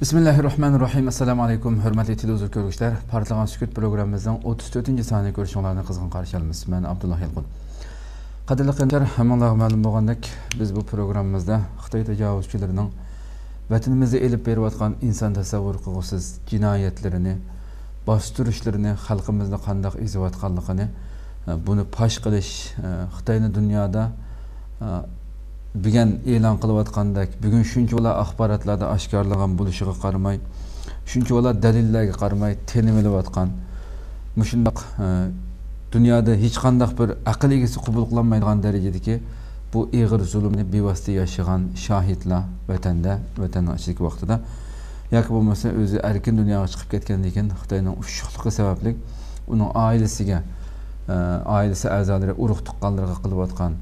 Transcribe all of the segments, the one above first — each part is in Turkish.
Bismillahirrahmanirrahim. Assalamu alaykum, hörmətli televizor görüşlər. Parlağan Sükut proqramımızın 34-cü saniyə görüşünlərini qızğın qarşı alırıq. Mən Abdullah Yılğun. Qadirli bolğandak biz bu proqramımızda Xitay təcavüzçülərinin vətənimizdə elib berib atqan insan təsəvvür qılğısız cinayətlərini, bastırışlarını, xalqımızda qandaq izib atqanlığını bunu paş qilish dunyoda bugun e'lon qilayotgandek bugun shuncha ular axborotlarda oshkorlagan bo'lishiga qaramay shuncha ular dalillarga qaramay tenimilayotgan mushundoq e, dunyoda hech qandaq bir aql egasi qabul qilolmaydigan darajadagi bu ig'ir zulmni bevosita yashagan shohidlar vatanda vatan ichidagi vaqtida. Yoki bo'lmasa o'zi erkin dunyoga chiqib ketgandan keyin xitoyning ushuqligi sababli uning oilasiga e, oilasi a'zolari urug' tuqqanlarga qilayotgan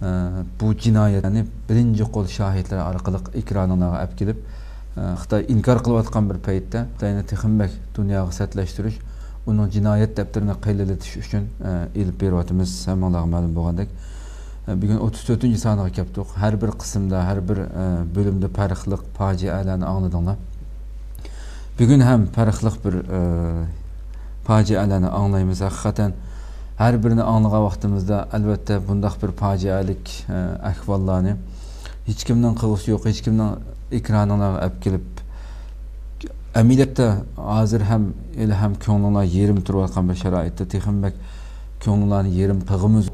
bu cinayətəni birinci qol şahidlər arqılıq ikranına əb gedib, e, Xitay inkar qılıb atqan bir peytdə Xitayını texinmək dünyayı sətləşdiriş, onun cinayət dəftərinə qeyliletiş üçün e, ilib bervatımız həmalağı məlum boğandək. E, bir gün 34-cü sanıqa kəpdik. Hər bir qısımda, hər bir bölümdə pərxliq, faciələrini anladınlar. Bir gün həm pərxliq bir faciələrini anlayımız. Həqiqətən, Her birini anlığa vaxtımızda elbette bundaq bir faciəlik e, əhvallarını hiç kimden kılısı yok, hiç kimden ikranına əp gelip Əməliyyatda hazır həm elə həm könlünə yerim turvatqan bir şəraitdə texinbək könlünə yerim tığımız.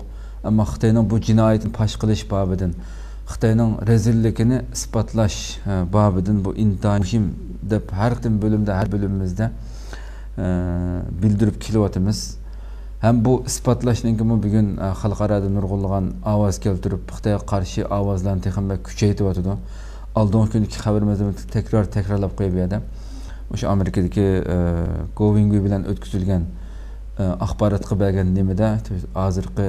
Amma Xitayının bu cinayətin paş qılış babıdın, Xitayının rezillikini ispatlaş e, babıdın bu intihar mühim deyib hər bölümdə, hər bölümümüzdə e, bildirib kilovatımız. Həm bu isbatlaşningimi bugun xalqarada nurg'ulg'an ovoz keltirib Xitoyga qarshi ovozlarni texamba kuchaytiryotidi. Aldığın günkü xəbərimizdə təkrar təkrarlab qoyub yerdə. Oşa Amerikadakı Gowingui bilan ötküzülgən axbaratqa bəlgən nimada hazırki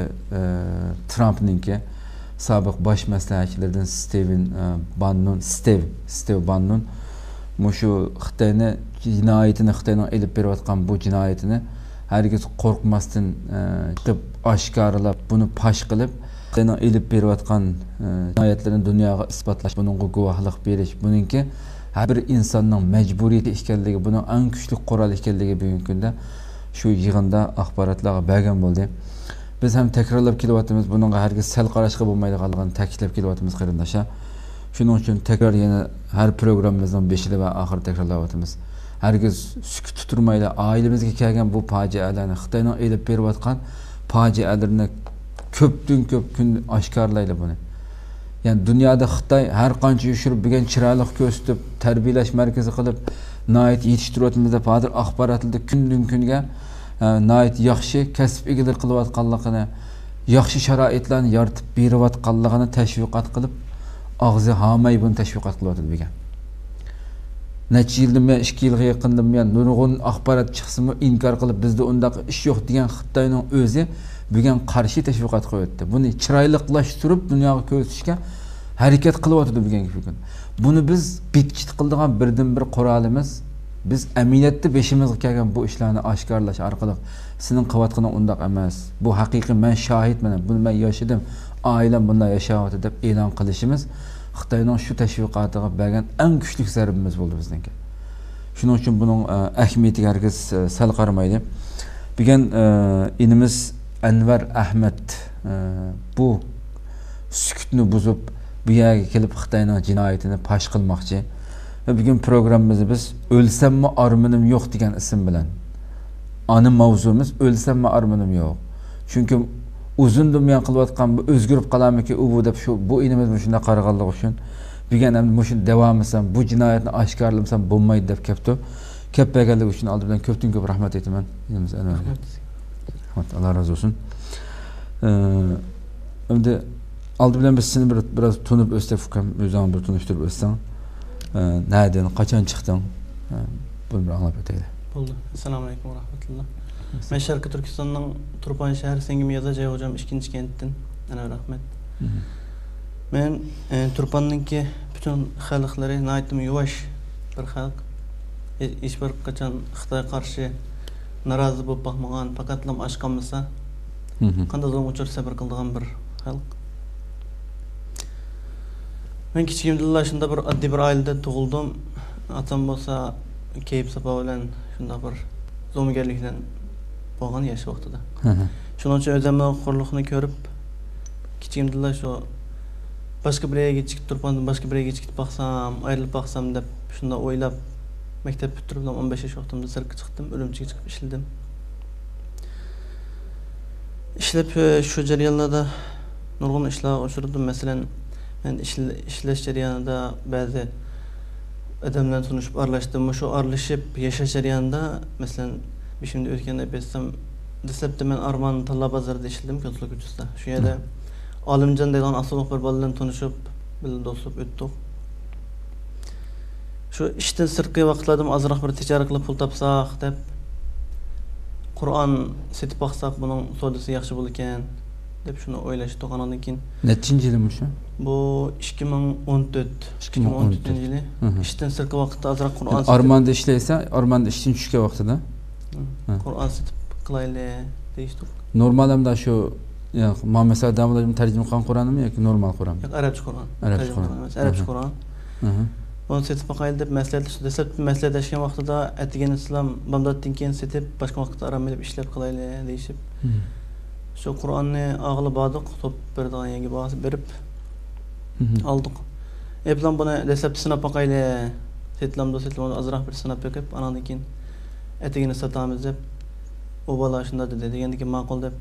Trumpninki sabiq baş məsləhətçilərdən Steven Bannon, Steve, Steve Bannon məşu Xitayını cinayətini Xitayının elib verib atqan bu cinayətini herkes qo'rqmasdan e, çıkıp buni bunu qilib kılıp Xitoyning ilib berayotgan e, jinoyatlarni dunyoga isbotlash buningga guvohlik berish buninki har bir insonning majburiyati ekanligi buni eng kuchli qurol ekanligi bugungi kunda shu yig'inda axborotlarga bergan bo'ldi. Biz ham takrorlab kelyapmiz bunga hargiz sal qarashga bo'lmaydiganligini ta'kidlab kelyapmiz qarindoshlar. Shuning uchun takror yana har programmamizning beshida va oxirida takrorlayapmiz. Hargiz sukut tuturmaydi oilamizga kelgan bu fojialarni xitoyning elib berayotgan fojialarni ko'pdan ko'p kun oshkorlaydi buni ya'ni dunyoda xitoy har qancha yushirib bugun chiroyli ko'rsatib tarbiyalash markazi qilib noit yetishtiryapmiz deb hozir axborotlarda kundan kunga e, noit yaxshi kasb egalari qilayotganligini yaxshi sharoitlarni yaratib berayotganligini tashviqot qilib og'zi homay buni tashviqot qilyotdi degan нәтижелме ішкі елге якында мен нұрғын ақпарат чықсымы инкар қылып бізді ондағы іш жоқ деген қытайның өзі бүген қарсы тәшвиқат қойыпты бұны чырайлықлаштырып дүнияға көрсетішке әрекет қылып отырды бүгінгі күн бұны біз бекчит қылдыған бірден бір құралымыз біз әминетті бешімізге келген бұл ішләрні ашкарлаш арқылы сенің қылып ұндақ емес бұл хақиқи мен шахидмін бұны мен яшадым айлам бұндай деп елан қылышымыз xitoyning shu tashviqotiga bergan eng kuchli zarbimiz bo'ldi bizniki. Shuning uchun buning e, ahamiyatiga hargiz e, sal qaramaydi. Bugun e, inimiz anvar ahmad bu sukutni buzib bu yerga kelib xitoyning jinoyatini pash qilmoqchi va bugun programmamizni biz o'lsammi arminim yo'q degan ism bilan ani mavzumiz o'lsammi arminim yo'q. Chunki uzun buyon qilayotgan bu o'zgarib qolarmiki u deb shu bu inimiz shunday qaraganligi uchun bugun ham shu davom etsam bu jinoyatni oshkorlasam bo'lmaydi deb kelibdi kelib berganligi uchun oldi bilan ko'pdan ko'p rahmat aytaman rahmat alloh razı olsun. Endi oldi bilan biz seni bir biroz tunib o'ssak ukam o'zingni bir tunishtirib o'tsang nadan qachon chiqding buni bir anglab o'taylik bo'ldi assalomu alaykum va rahmatulloh Men Sharqiy Turkistonning Turpan shahar singlimyada jay hojam ikkinchi kentdan ana rahmat. Men Turpanninki butun xalqlari naytim yuvash bir xalq. E, Hech bir qachon Xitoy qarshi norozi bo'lib boqmagan, faqatlam ashqonmasa qanday zo'r uchur sabr qildigan bir xalq. Men kichikimdan shunda bir oddiy bir oilada tug'ildim. Otam bo'lsa keyif sapa bilan shunda bir zo'mgarlik bolgan. Hı hı. Şunun üçün özümün xorluqni görüp kichigimdila şu başka bir yere geçip turpandan başka bir yere geçip baksam, ayrılıp baksam dep şunda oylap mektep bitirip 15 yaş wagtymda sirkka çıktım, Ürümçiге çıkıp işledim. İşlep e, şu jarayonlarda nurgun işler uçurdum. Meselen men işleş jarayonida ba'zi adamlar tanışıp arlaştım. Şu arlaşıp yaşaş jarayonida bir şimdi ötkende besem Deslepte men Arman Talla Bazar'da işledim Kötülük Ucuz'da. Şu yerde Alimcan deyilgan asılık bir ballan tanışıp, bilen dostlup öttük. Şu işten sırtkı vaqtladım azırak bir ticaret qilib pul tapsaq deb Qur'on setib baqsaq bunun sodası yaxshi bo'lar ekan deb shuni o'ylashdik andan keyin Nechinchi yili şu? bu 2014 2014 yili Hı hı. ishdan sirtqi vaqtda Yani setib Armanda işleyse, Armanda işten tushgan vaqtida Qur'an sitib qilayli deyishdik. Normal hamda shu man mesela devamlı bir tercüme Kur'an Kur'an'ı mı yok normal Kur'an? Yok Arapça Kur'an. Arapça Kur'an. Arapça Kur'an. Onu setip bakayım deyip məsləhət desep məsləhət eşkən vaxtıda Ətigən İslam Bamdaddan keyin setip başqa vaxtda aram edib işləb qalaylı deyişib. Şu hmm. Kur'an'ı ağlı badıq top bir daha yengi bağısı verip aldıq. Mhm. Eplan bunu desep sınap bakaylı setlamda setlamda azraq bir sınap yakıp anandakin. Etigini satamiz sotamiz deb u bola shunda dedi. Degandan keyin ma'qul deb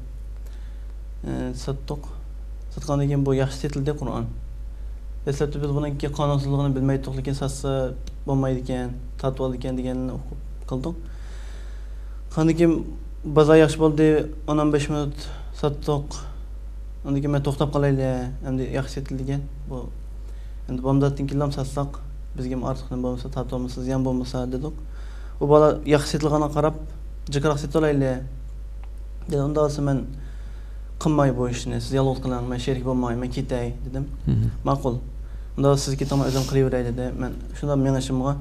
sotdik sotgandan keyin bu yaxshi setildi qur'on. Dastlabda biz buniki qonunsizligini bilmaydik lekin sotsa bo'lmaydi ekan tatib oldi ekan deganini o'qib qildik qandan keyin bozor yaxshi bo'ldi o'n o'n besh minut sotdik undan keyin men to'xtab qolayli endi yaxshi setildi ekan bu endi bomdoddan keyin ham sotsak bizga ham ortiq nima bo'lmasa tatib olmasa ziyon bo'lmasa dedik бул бала яқсы сетилгенге карап жакыраак етіп алайлы деди унда болсо мен кылмай бул ишини сиз ялгыз кылаң мен шерик болмаймын мен кетей дедим макул унда болсо сиз кетиң мен өзүм кыла берей мен ушунда меңешимге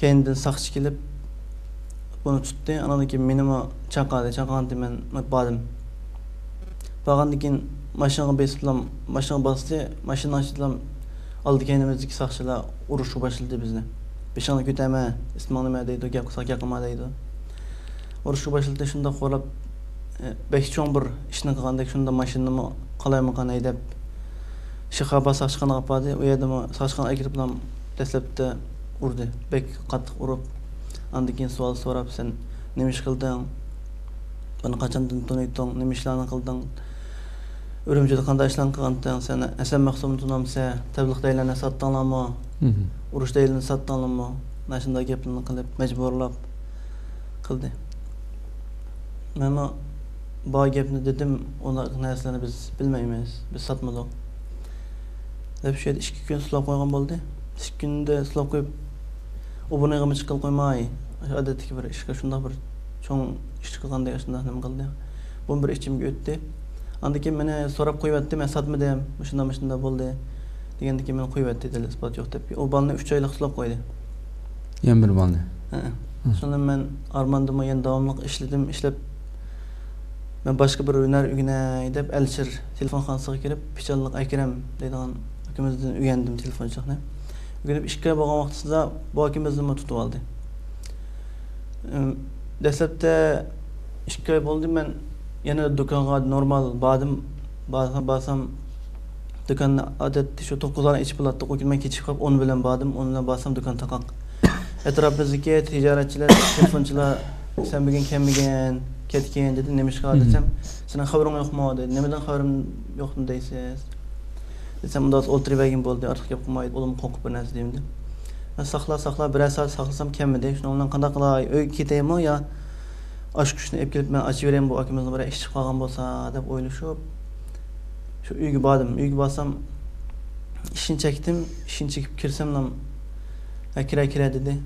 кийинден сакчы келип буну тутту андан кийин мени чакады чакагандан кийин мен бардым баргандан кейін машинага басып улам машинага басты машинаны ачып улам алды кийинибиздики сақшылар урушка басталды бізді пешаны көтәмә исмаң неме дейді гәп кыса кылма дейді орысша башылты шунда хорап бәхи чоң бір ішіне қылғанда шунда машинаны қалаймы қан айдап шихаба ашқан апады уядымы сашқан әкіріп дәслепті ұрды бәк қаттық ұрып андан кейін суал сұрап сен неме іш қылдың бұны қашандан тонайттың неме ішлерін қылдың үрімжіде қандай ішлерін қылғантың сен әсән мақсұмын тонамса тәблиғ дайлана саттыңламы Hı hı. urushdaylarni sotdinglarmi mana shunday gaplarni qilib majburlab qildi mana bu gapni dedim unaqa narsalarni biz bilmaymiz biz sotmadik deb shu yerda ikki kun silab qo'ygan bo'ldi ikki kunda silab qo'yib u buni yig'imi chiqib qo'ymay odatdagi bir ishga shundoq bir cho'ng ish qilgandek shundoq nima qildi bu bir ichimga o'tdi andan keyin meni so'rab qo'yyapti man sotmadim shunday shunday bo'ldi degandan keyin meni qo'yyapti dalil isbot yo'q deb u bolani uch oylik silab qo'ydi Yan bir balni. Sonra men Armandımı yana davamlıq işledim, işlep ben başka bir hüner ügüney dep Elçir telefon xanasıga kirip Piçanlıq Ekrem deydigan akimizden ügendim telefon çakne. Ügenip işke bolgan wagtysında bu akimizni mi tutup aldı. Dastlabda işke boldu men yana do'konga normal basam basam do'konni odatda shu to'qqizlarni ichib bo'ladi o'kin men kechib qolib o'n bilan bordim o'n bilan borsam do'kon taqoq atrofimizdagi tijoratchilar telefonchilar sen bugun kelmagan ketgan dedi. Nima ishga desam seni xabaring yo'qmi dedi. Nimadan xabarim yo'qmi deysiz desam unda o'tirib bo'ldi ortiq gap qilmaydi o'zim qo'rqib bir narsa man saqla saqla birer soat saqlasam kelmadi shuni bilan qanday qilay uyga ketaymi yo osh kuchni olib kelib man ochib beraymi bu akamizni bir ish chiqib qolgan bo'lsa deb o'ylashib shu uyga bordim uyga borsam ishini chekdim ishini chekib kirsam Ha, kira kira dedi.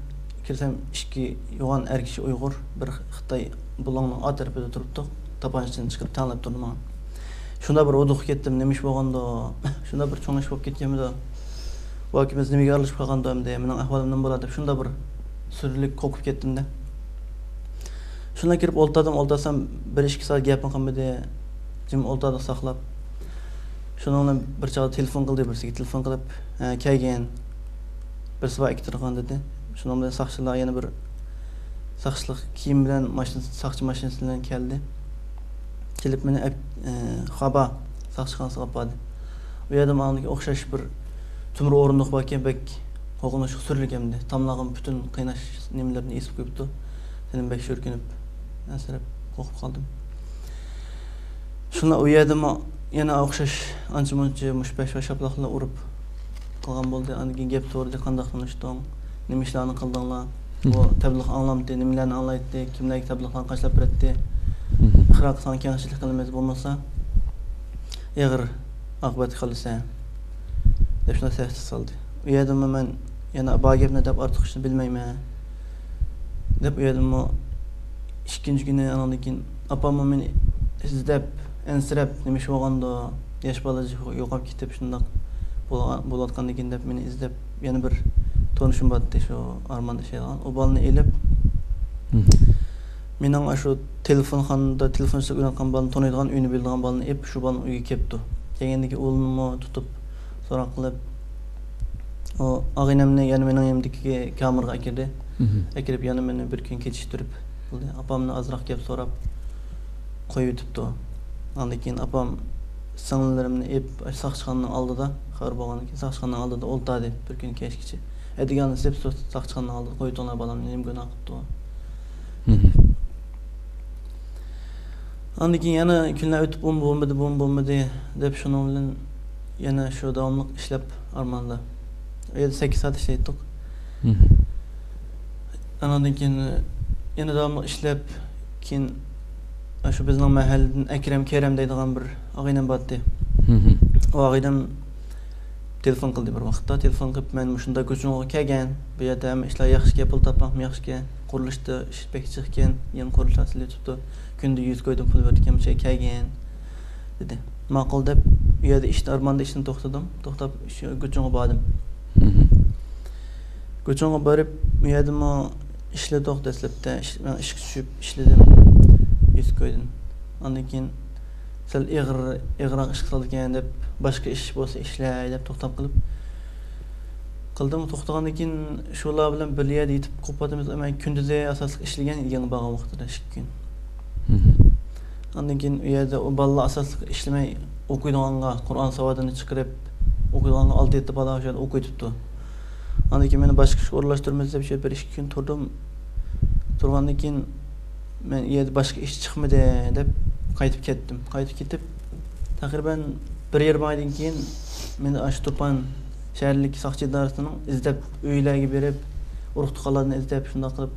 Kirsem ikki yo'g'on er kishi Uyg'ur, bir Xitoy bulongning ot tarafida turibdi. Tapanchadan chiqib tanlab turdi manga. Shunda bir uduq ketdim, nima ish bo'lganda, shunda bir cho'ng ish bo'lib ketganmidi. Akimiz nimaga aralashib mening ahvolim nima bo'ladi deb shunda bir surlik qo'rqib ketdimda. Shundan kirib o'ltadim, o'ltasam bir ikki soat. Jim saqlab. shuning bilan bir chog'da telefon qildi birisiga telefon qilib kelgin. Birisi borib iktirgan dedi. Shuning bilan saqchilar yana bir saqchilik kiyim bilan mashina saqchi mashinasi bilan keldi. Kelib meni e, xaba saqchixonasiga olib bordi. U yerda maniki o'xshash bir tumir o'rindiq bor ekan bak qo'g'inishib surilganmdi tomlog'im butun qaynash nimalarni esib qo'yibdi tilim bak sho'rkinib ansirab qo'rqib qoldim. Shunda u yerda yana o'xshash ancha muncha mushpash va shaploqlar urib qolgan bo'ldi anigi gap to'g'ri qandoq tanishdim nima ishlarni qildinglar? Bu mhm. tabliq anglamdi nimalarni anglaydi kimlarga tabliqlarni qanchalar beradi mhm. ixroqsan kengashchilik qilmaymiz bo'lmasa yig'ir oqibat qilsa deb shunday tahdid soldi. U yerdami man yana bor gapni deb ortiq ishni bilmayman deb u yerdami ikkinchi kuni andan keyin opam meni izlab ensirep nimish bo'lgando yosh bola yo'qolib ketib shundoq bo'layotgan ekan deb meni izlab yana bir tanishim bor edi shu armanda ishlaydigan u bolani ilib ашу shu telefonxonada telefon ishlab o'ynayotgan bolani taniydigan uyini biladigan bolani ep shu bolani uyiga kelibdi. Kelgandan keyin o'g'limni tutib so'roq qilib u og'inamni yana mening uyimdagi kameraga akirdi akirib meni bir kun ketishtirib апамны ozroq gap so'rab qo'yib o'tibdi андан кейін апам сіңлілерімді еп сақшықанның алдыда хабар болғаннан кейін сақшықанның алдыда олта деп бір күн кешкіше әдіганы істеп сол сақшықанның алдыда кейін yana kunlar o'tib o'n болмады bilan yana shu ishlab armanda yerda sakkiz soat ishlaydik anandan keyin yana ishlab keyin ошо биздин махаллдин акрем керем дейдиган бир агайнем баатти ал агайдам телефон қылды бір убакытта телефон кылып мен мындай көчүңө келген бұл жерде эми иштер жакшы экен пул тапмакмын жакшы құрылысты курулушта иштебек жакшы экен ен курулуш асыл өтүптү күндө жүз койдон пул берді экен келген деді макул деп у жерде ишти арманда иштен тоқтадым тоқтап көчүңө бардым көчүңө барып у жерде мо иштер токту эслепте ишке түшүп иштедим үйткөйдүн андан кийин сәл ыйгыраак иш кылсак экен деп башка иш болсо ишлей деп токтоп кылып кылдым токтогондон кийин шулар менен бир жерде итип купатымыз мен күндүзү асаслык иштеген илгени барган убактыда эки күн андан кийин у жерде балалар асаслык иштемей окуйдуганга куран сабагын чыгарып окуйдуганга алты жети бала ошол жерде окуйтупту андан деп bir iş күн turdum мен енді басқа іш шықмады деп қайтып кеттім қайтып кетіп тақрибан бір жарым айдан кейін мені ашы тұрпан шәһәрлік сақшы идарасының іздеп үйлерге беріп урукту калааны издеп шундай кылып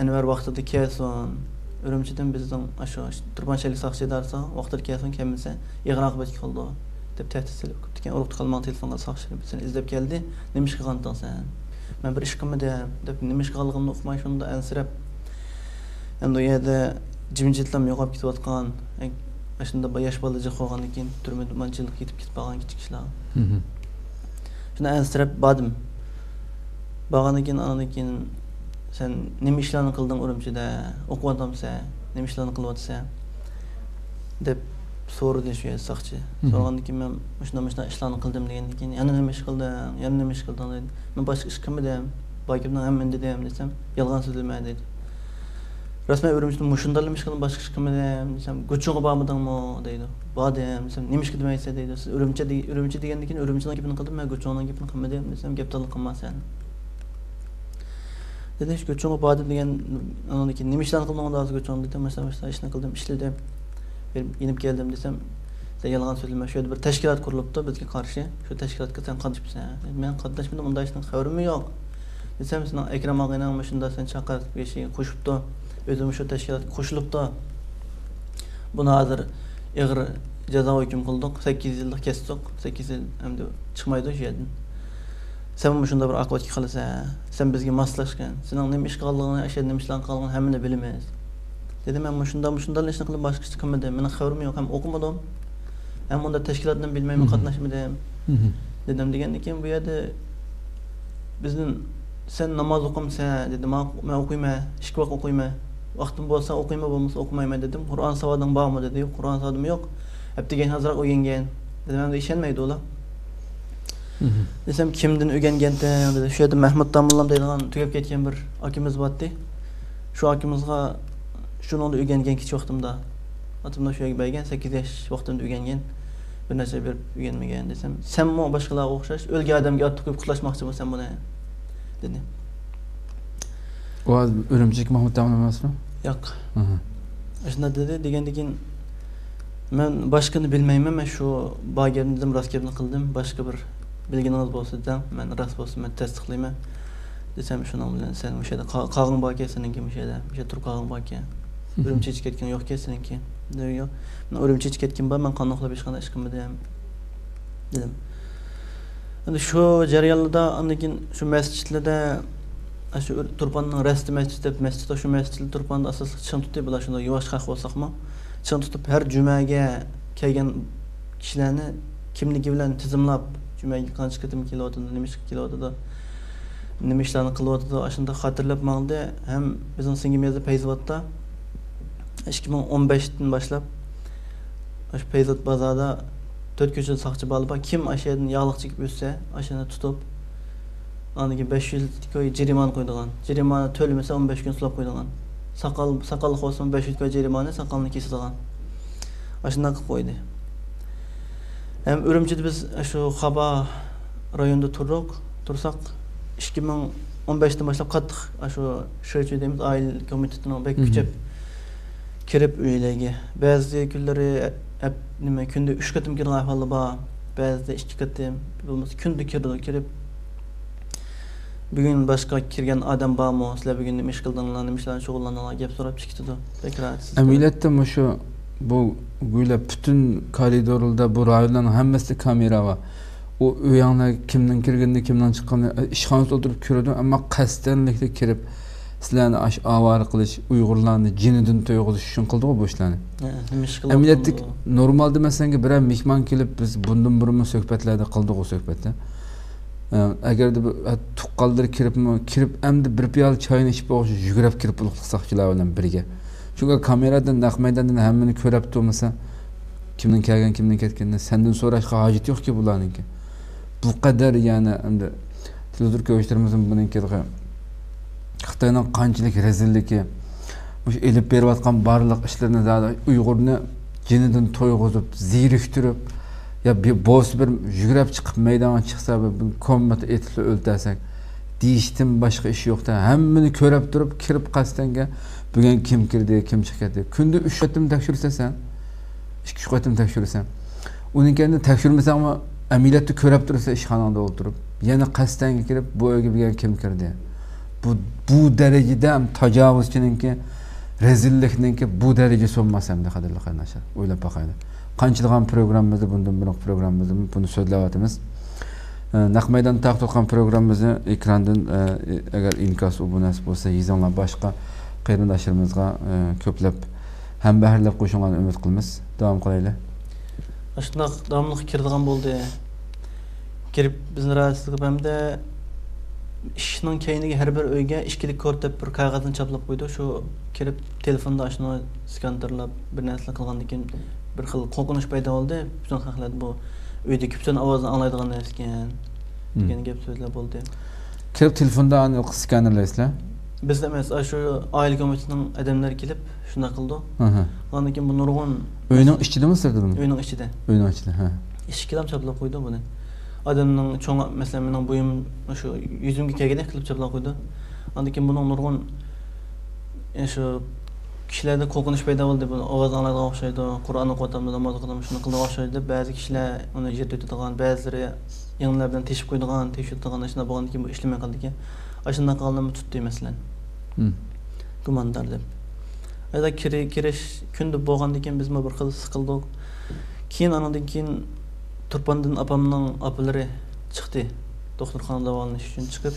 анвар вактыда келсин біздің ашы ошо турпан шәһәрлік сакчы идарасына вактыда келсин келмесе играк бет қолды деп тәhdit силеп көп екен урукту калмаган телефонга іздеп келді издеп келди немиш кылгантың сен мен бір іш кылмадым деп неміш кылганымды ұқмай шунда әнсіреп эми уерде жымжыртам жоголуп кетип аткан ошондо баягы жаш бала жок калган экен түрмөдө мынча жыл кетип кетпаган кичи кишилер шунда энсиреп бардым баргандан кийин андан кийин сен неме ишлерни кылдың урумчиде окуп атамсың неме қылып деп so'radi shu soqchi кейін keyin мына shunday mana ishlarni qildim degandan keyin yana nima ish qilding yana nima ish qilding dedi. Boshqa ish qilmadim balkim hamman dedim desam yolg'on so'zlama dedi. Rasman urumchida mushundalar ish qildim boshqa ish qilmadim desam go'chunga bormidingmi deydi. Bordim desam nima ishga demaysan deydi. Siz urumchi urumchi degandan keyin urumchini gapini qildim man go'chungni gapini qilmadim desam gap talab qilmasan dedi shu go'chunga bordim degan andan keyin nima ishlarni qilding unda hozir go'chung dedim mana shu ishni qildim ishladim inib keldim desam sen yolg'on so'zlama shu yerda bir tashkilot qurilibdi bizga qarshi shu tashkilotga sen qatnashibsan men qatnashmadim unday ishni xabarim yo'q desam sen akram og'ayning shunda sen chaqirib qo'shibdi o'zim shu tashkilotga qo'shilibdi buni hozir ig'ir jazo hukm qildik sakkiz yillik kesdik sakkiz yil endi chiqmaydi o'sha yerdan sen shunda bir oqibatga qolasan sen bizga moslashgan sening nima ish qilganligini o'sha nima ishlar qilganligini hammani bilamiz dedi man shunda shunday ishni qilib boshqa ish qilmadim meni xabarim yo'q ham o'qimadim ham unda tashkilotni bilmayman qatnashmadim dedim. Degandan keyin bu yerda bizni sen namoz o'qimsan dedi man o'qiyman ikki vaqt o'qiyman vaqtim bo'lsa o'qiyman bo'lmasa o'qimayman dedim. Qur'on savodim bormi dedi. Yo'q qur'on savodim yo'q. Aptigan hozirroq o'rgangan dedim ishonmaydi ular. Mhm. Desam kimdan o'rgangandim dedi. Shu yerda mahmud tamullam deydigan tugab ketgan bir akamiz borda shu akamizga shuni o'rgangan kichik vaqtimda otimda shu yerga borgan sakkiz yosh vaqtimda o'rgangan bir narsa berib o'rganmagan desam sanmi boshqalarga o'xshash o'lgan odamga otib qo'yib qutlashmoqchi bo'lsan buni dedi. U urumchik mahmud tamullam emasmi? Yo'q. Hı hı. Shunda dedi degandan men boshqani bilmayman men shu borganim dedim rost gapni qildim boshqa bir bilgingiz bo'lsa desam men rost bo'lsa men tasdiqlayman desam shuning bilan sen o'sha yerda qog'ing bor ekan seninki o'sha yerda o'sha turib qog'ing bor ekan urumchi ichib ketgan yo'q ekan seninki dedi yo'q men urumchi ichib ketgan bor man qandoq qilib hech qanday ish qilmadim dedim. Endi shu jarayonlarda andan keyin shu masjidlarda ana shu turpanning rasti masjid deb masjid shu masjidlar turpanni asosli ching tutib bular shunday yuvosh xalq bo'lsaqmi ching tutib har jumaga kelgan kishilarni kimligi bilan tizimlab jumaga nima ishlarni qilyotidi ana shunday xotirlab mangdi ham bizning singlimizda payzvatda ikki ming o'n beshdan boshlab shu payzvat bozorida to'rt ko'chada soqchi bola bor kim ana shu yerdan yog'liq chekib o'tsa анан кийин беш жүздкөй жыйырманы койдуган. Жыйырманы төлөмөсө он беш күн сулап койдуган. Сакал сакаллык болсо он беш жүздкөй жыйырманы сакалын кесилган ошондой кылып койду эми үрүмчүдө биз ушу хаба районунда турдук. Турсак эки миң он бештен баштап каттык ушу шчу дейбиз айыл комитетине бек күчөп кирип үйлерге баазы күндөрү неме күндө үч кетим кирген абалы бар. Баазыда эки кетим болбосо күндө кирдик кирип bor kirib bugun boshqa kirgan odam bormi sizlar bugun nima ish qildinglar nima ishlar shug'ullandinglar gap so'rab chiqdi bekor Milletdə şu bu güyle bütün koridorlarda bu rayonların hemmesi kamera var. O uyanlar kimden kirgende kimden çıkanı işxanası oturup körüdü ama kastenlikle kirip sizlerni aş avar qilish uyg'urlarni jinidan to'yg'izish uchun qildi bu ishlarni millatlik normalda masalan biron mehmon kelib biz bundan burunmi suhbatlarda qildik u suhbatda agarda tuqqanlar kiribmi kirib endi bir piyola choyni ichib o'xshash yugurib kirib uxlasoqchilar bilan birga chunki kameradan naq maydondan hammani ko'rib turmasa kimdan kelgan kimdan ketganini sendan so'rashga hojat yo'qki bularniki bu qadar ya'ni endi televizor ko'rishtirimizni buniki xitoyning qanchalik rezilligi ilib berayotgan barliq ishlarni uyg'urni jinidan to'yg'izib zeriktirib ya bir bir yugurib chiqib maydonga chiqsa bir komnata etib o'ltasak deyishdan boshqa ish yo'qda hammani ko'rib turib kirib qasdanga bugun kim kirdi kim chiqdi kunda uch qatim tekshirsa ikki uch qatim tekshirsan unikini tekshirmasangmi amaliyotda ko'rib tursa ishxonada o'tirib yana qasdanga kirib bu uyga bugun kim kirdi bu bu darajada tajovuzchininki rezillikninki bu daraja so'nmasam hamda qadrli qarindoshlar o'ylab boqaylik Қанчылған программызды, мындан бирок программызды бұны сөзлөп атабыз нақ майдан так туткан программабызды экрандын эгер инкас убунас болсо изаңлар башка кыйрындашыбызга көплөп һәм бәһерләп кушуңан үмид кылмыз давам кылайлы ышнак давамлык кирдиган болду har bir uyga ichkilik deb bir qog'ozni chaplab qo'ydi. Shu kirib telefonda shuni skanterlab bir narsalar qilgandan keyin bir xil qo'rqinish paydo bo'ldi. Butun xalqlarda bu uydagi butun ovozni anglaydigan ekan degan gap so'zlar bo'ldi. Kirib telefonda skanerlaysizlar bizda emas shu oila komitetining odamlari kelib shunday qildi. Undan keyin bu nurg'un uyning ichidami sirtidami uyning ichida uyning ichida ha. Chaplab qo'ydi buni. Odamning cho'ng masalan mening bo'yim shu yuzimga kelgandek qilib chaplab qo'ydi. Undan keyin buni nurg'un shu kishilarda qo'rqinish paydo bo'ldi bu ovoz anglaydigan o'xshaydi qur'on o'qiyotamiz namoz o'qiyotamiz shuni qildigan o'xshaydi deb ba'zi kishilar uni yerda o'tadigan ba'zilari yanglar bilan teshib qo'yadigan teshiyotadigan shunaqa bo'lgandan keyin bu ishlamay qoldi ekan ana shunaqa odamni tutdi masalan gumondor deb ada kirish kun deb bo'lgandan keyin biz bir siqildik keyin andan keyin turpandin opamning opalari chiqdi doktorxonada davolanish uchun chiqib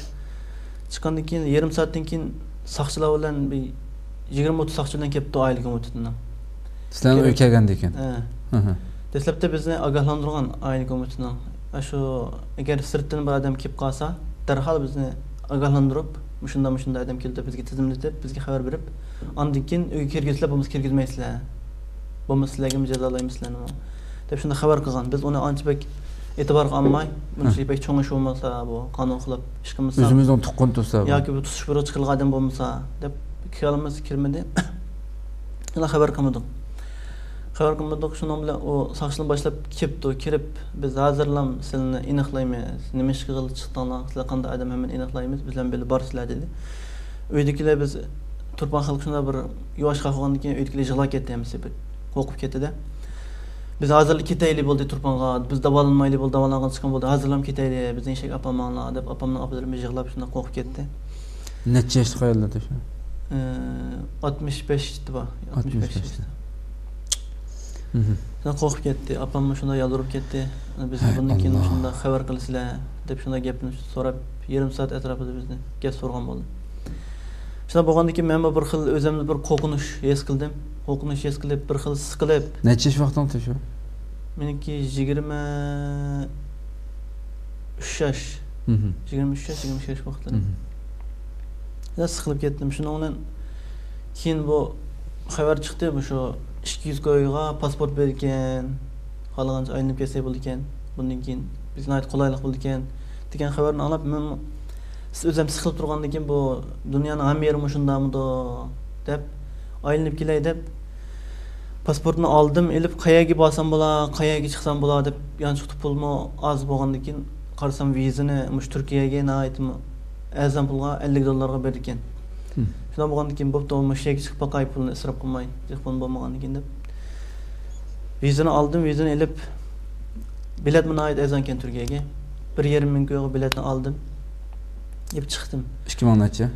chiqqandan keyin yarim soatdan keyin soqchilar bilan bir yigirma o'ttiz soqchi bilan kelibdi oila komitetidan sizlarni uy kelganda ekan. Dastlabda bizni ogohlantirgan oila komitetidan shu agar sirtdan bir odam kelib qolsa darhol bizni ogohlantirib shunday shunday odam keldi bizga tizimlatib bizga xabar berib andan keyin uyga kirgizsizlar bo'lmasa kirgizmaysizlar. Bo'lmasa sizlarga jazolaymiz sizlarni deb shunday xabar qilgan. Biz uni ancha bek e'tiborga olmay buncha pek cho'ng ish bo'lmasa bu qonun qilib ish qilmasa Özümüzden tuqqun tutsa. yoki tusish bir chiqilgan odam bo'lmasa deb хыялымыз кирмеди ила хабар кылмадык хабар кылмадык шунун менен о сакчыны башлап кепті кирип біз азырлам силерни аныклайбыз неме иш кылып чыктыңар силер адам мен аныклайбыз бізден беле бар силер турпан халкы шундай юаш кейін biz hozir ketaylik bo'ldi turponga biz davolanmaylik bo'ldi davolangan chiqqan bo'ldi hozir deb opamni shunday qo'rqib ketdi şu? Ee, 65 idi bu. 65 65 yaşta. Hı hı. Sen qo'rqib ketdi. Opam shunda yoldirib ketdi. Biz bundan keyin Allah. shunda xabar qilasizlar deb shunda gapni so'rab yarim soat atrofida bizni gap so'rgan bo'ldi. Shunda bo'lgandan keyin men bir xil o'zimni bir qo'rqinish his qildim. Qo'rqinish his qilib, bir xil siqilib, Neçe yaş vaktan şu? meniki 23 yosh, Hı hı. 23 yosh, 22 yosh Hı vaqtda. siqilib ketdim. Shuning bilan keyin bu xabar chiqdi, shu ikki 200 koyga pasport bergan, xohlagancha aylanib kelsak bo'ldi ekan. Bundan keyin bizga ayt qulaylik bo'ldi ekan degan xabarni olib men siz o'zim siqilib turgandan keyin bu dunyoni hamma yerimi shundamidi deb aylanib kelay deb pasportni oldim, elib qayerga borsam bo'lar qayerga chiqsam bo'lar deb yanchiqdi pulmi oz bo'lgandan keyin qarasam vizani mush Turkiyaga arzon 50 ellik dollarga bergan hmm. shunday bo'lgandan keyin bo'pti shuyerga chiqib boqay pulni isrof qilmay telefon bo'lmagandan keyin deb. Vizani oldim vizani ilib bilet mana arzon ekan turkiyaga. Bir yarim ming kuyaga biletni oldim deb chiqdim. Ikki ming nechi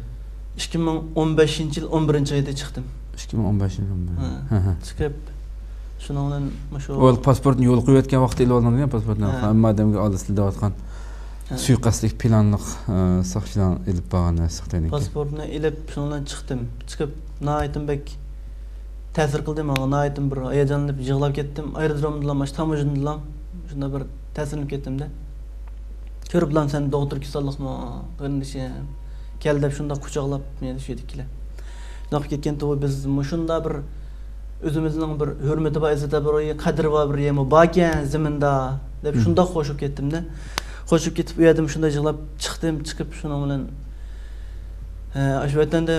ikki ming o'n beshinchi yil o'n birinchi oyda chiqdim. Ikki ming o'n beshinchi yil o'n birinchi. Chiqib shuni bilan shu pasportni yo'l qo'yayotgan vaqtda ilib olinadigan pasportni. Suiqasdlik planliq e, soqchilar ilib borgan narsa Xitoydan. pasportni ilib shundan chiqdim. Chiqib naaytim bek ta'sir qildi naaytim bir hayajonlanib yig'lab ketdim. Aerodromda tamojinda shunda bir ta'sirlanib ketdimda. Ko'rib bilan sen doktor kasallikmi, qarindishim. Kel deb shunda quchoqlab meni shu yerdagilar. Shunaqa ketgan to'g'ri biz shunda bir o'zimizning bir hurmati bor, izzati bor, qadri bor bir yemi bor ekan zaminda deb Hı. shunda qo'shib ketdimda. Qo'shib ketib u yerdan shunda yig'lab chiqdim, chiqib shuning bilan. Shu vatanda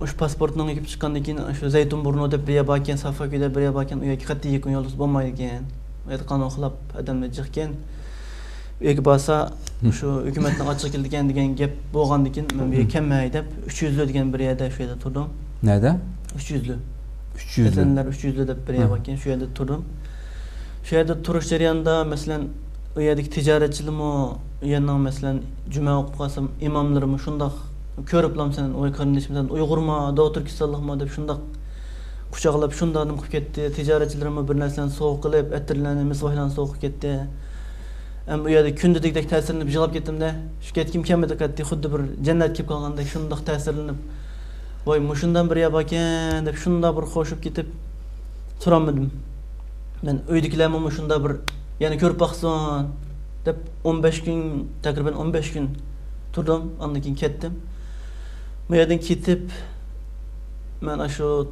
o'sha pasportni yigib chiqqandan keyin shu zaytun burnu deb bir yer bor ekan safakuda bir yer bor ekan u yerga qat'iy yakun yo'l bo'lmaydi ekan u yerda qanun xilab odamlar jiqgan. U yerga borsa Hı. shu hukumatdan ochiq kelgan degan gap bo'lgandan keyin men bu yerga kelmay deb uch yuzli degan bir yerda shu yerda turdim. Nerede? uch yuzli. 300 lira. Esenler 300 deb bir yer bor ekan shu yerda turdim. Shu yerda turish jarayonida masalan u yerdagi tijoratchilarmi u yerning masalan juma o'qib qolsam imomlarmi shundoq ko'riblam sen voy qarindoshim san uyg'urmi doktor deb shundoq quchoqlab shundoq nima qilib ketdi. Tijoratchilarmi bir narsani sovuq qilib atirlarni misvohlarni sovuq qilib ketdi. Ham u yerda kundidikdek ta'sirlanib yig'lab ketdimda shu ketgim kelmadi qayerda xuddi bir jannat kelib qolgandek shundoq ta'sirlanib voy mushundan bir yer ekan? deb shundoq bir qo'shib ketib turolmadim. Men uydagilarmi shunda bir yana ko'rib boqsin deb 15 kun takriban 15 kun turdim. Ondan keyin ketdim. Bu yerdan ketib man shu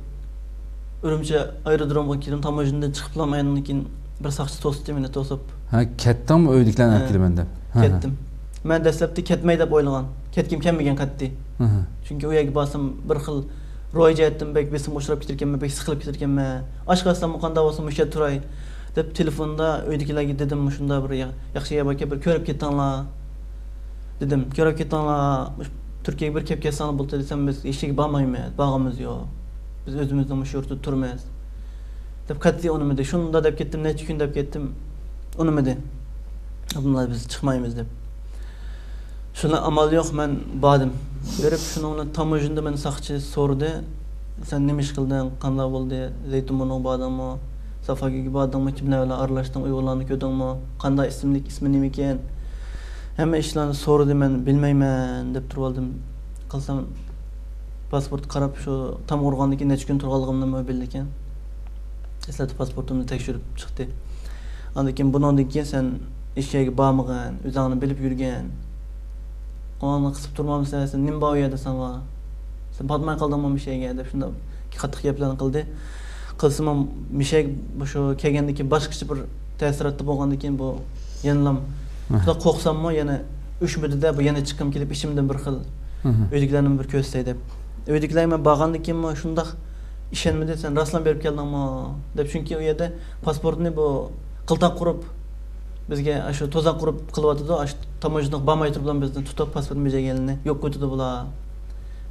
urumchi aerodromga keldim. Tamojindan chiqib olmagandan keyin bir soqchi to'sdi meni to'sib. Ha, ketdingmi uydagilarni olib kelaman deb? Ketdim. Man dastlabda ketmay deb o'ylagan. Ketgim kelmagan qat'iy. Chunki u yerga borsam bir xil ro'y jayatdim bek besim o'chirab ketarkanman bek siqilib ketarkanman osh qilsam qanday bo'lsa yerda turay deb telefonda uydagilarga dedim shunda bir ya- yaxshi yer bor ekan bir ko'rib ketinglar dedim ko'rib ketinglar mush turkiyaga bir kelib kelsanglar bo'ldi desam biz eshikka bormaymiz bog'imiz yo'q biz o'zimizni shu yerda turmiz deb qat'iy unimadi shunda deb ketdim necha kun deb ketdim unimadi bunlar biz chiqmaymiz deb Şuna amal yo'q men bordim. Berib shuni tamojinda meni soqchi so'radi. Sen nima ish qilding? Qanday bo'ldi? Zaytunburnuga bordingmi? Safagiga bordingmi? Kim bilan aralashding? Uyg'urlarni ko'rdingmi? Qanday ismlik, ismi nima ekan? Hamma ishlarni so'radi men bilmayman deb turib oldim. Qilsam pasport qarab shu tam urgandan keyin necha kun turganligimni bildi ekan. Eslatib pasportimni tekshirib chiqdi. Ondan keyin bundan keyin sen ish joyiga bormagan, o'zingni bilib yurgan. Onu qisib turmamsan, sen nima bor u yerda sanga? Sen botmay qoldingmi mishayga deb shunda qattiq gaplarni qildi. кылсымам мишек ушу келгенден кийин башкача бир таасиротта болгондон кийин бул янылам. Мына коксаммы яна үшмөдүдө бу яна чыккым келип ичимден бир кыл. Үйдүкүлөрнү бир көздөй деп үйдүкүлөр мен баргандын кийин ушундак ишенмеди сен раслан келдің ма деп. Чүнки у жерде бұл қылтақ құрып бізге бизге ошо құрып куруп кылып атыды ошо таможенник бармай туруп бизди тутуп паспортумуз жегенини жок кетиди булар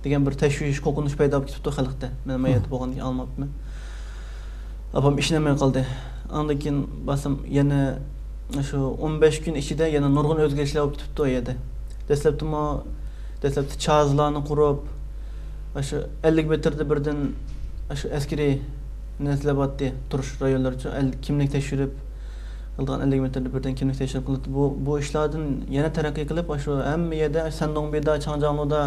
деген бір тәшвиш коркунуч пайда болуп кетиптир халықта мен маят болгон алмапмын. Opam ishlamay qoldi andan keyin basam yana shu o'n besh kun ichida yana nurg'un o'zgarishlar bo'lib ketibdi u yerda dastlabda mo dastlabda chazlarni qurib shu ellik metrda birdan shu askariy narsalar turish rayonlari uchun kimlik tekshirib qilgan ellik metrda birdan kimlik tekshirib bu bu ishlardan yana taraqqiy qilib shu hamma yerda sandonbeda changjanluda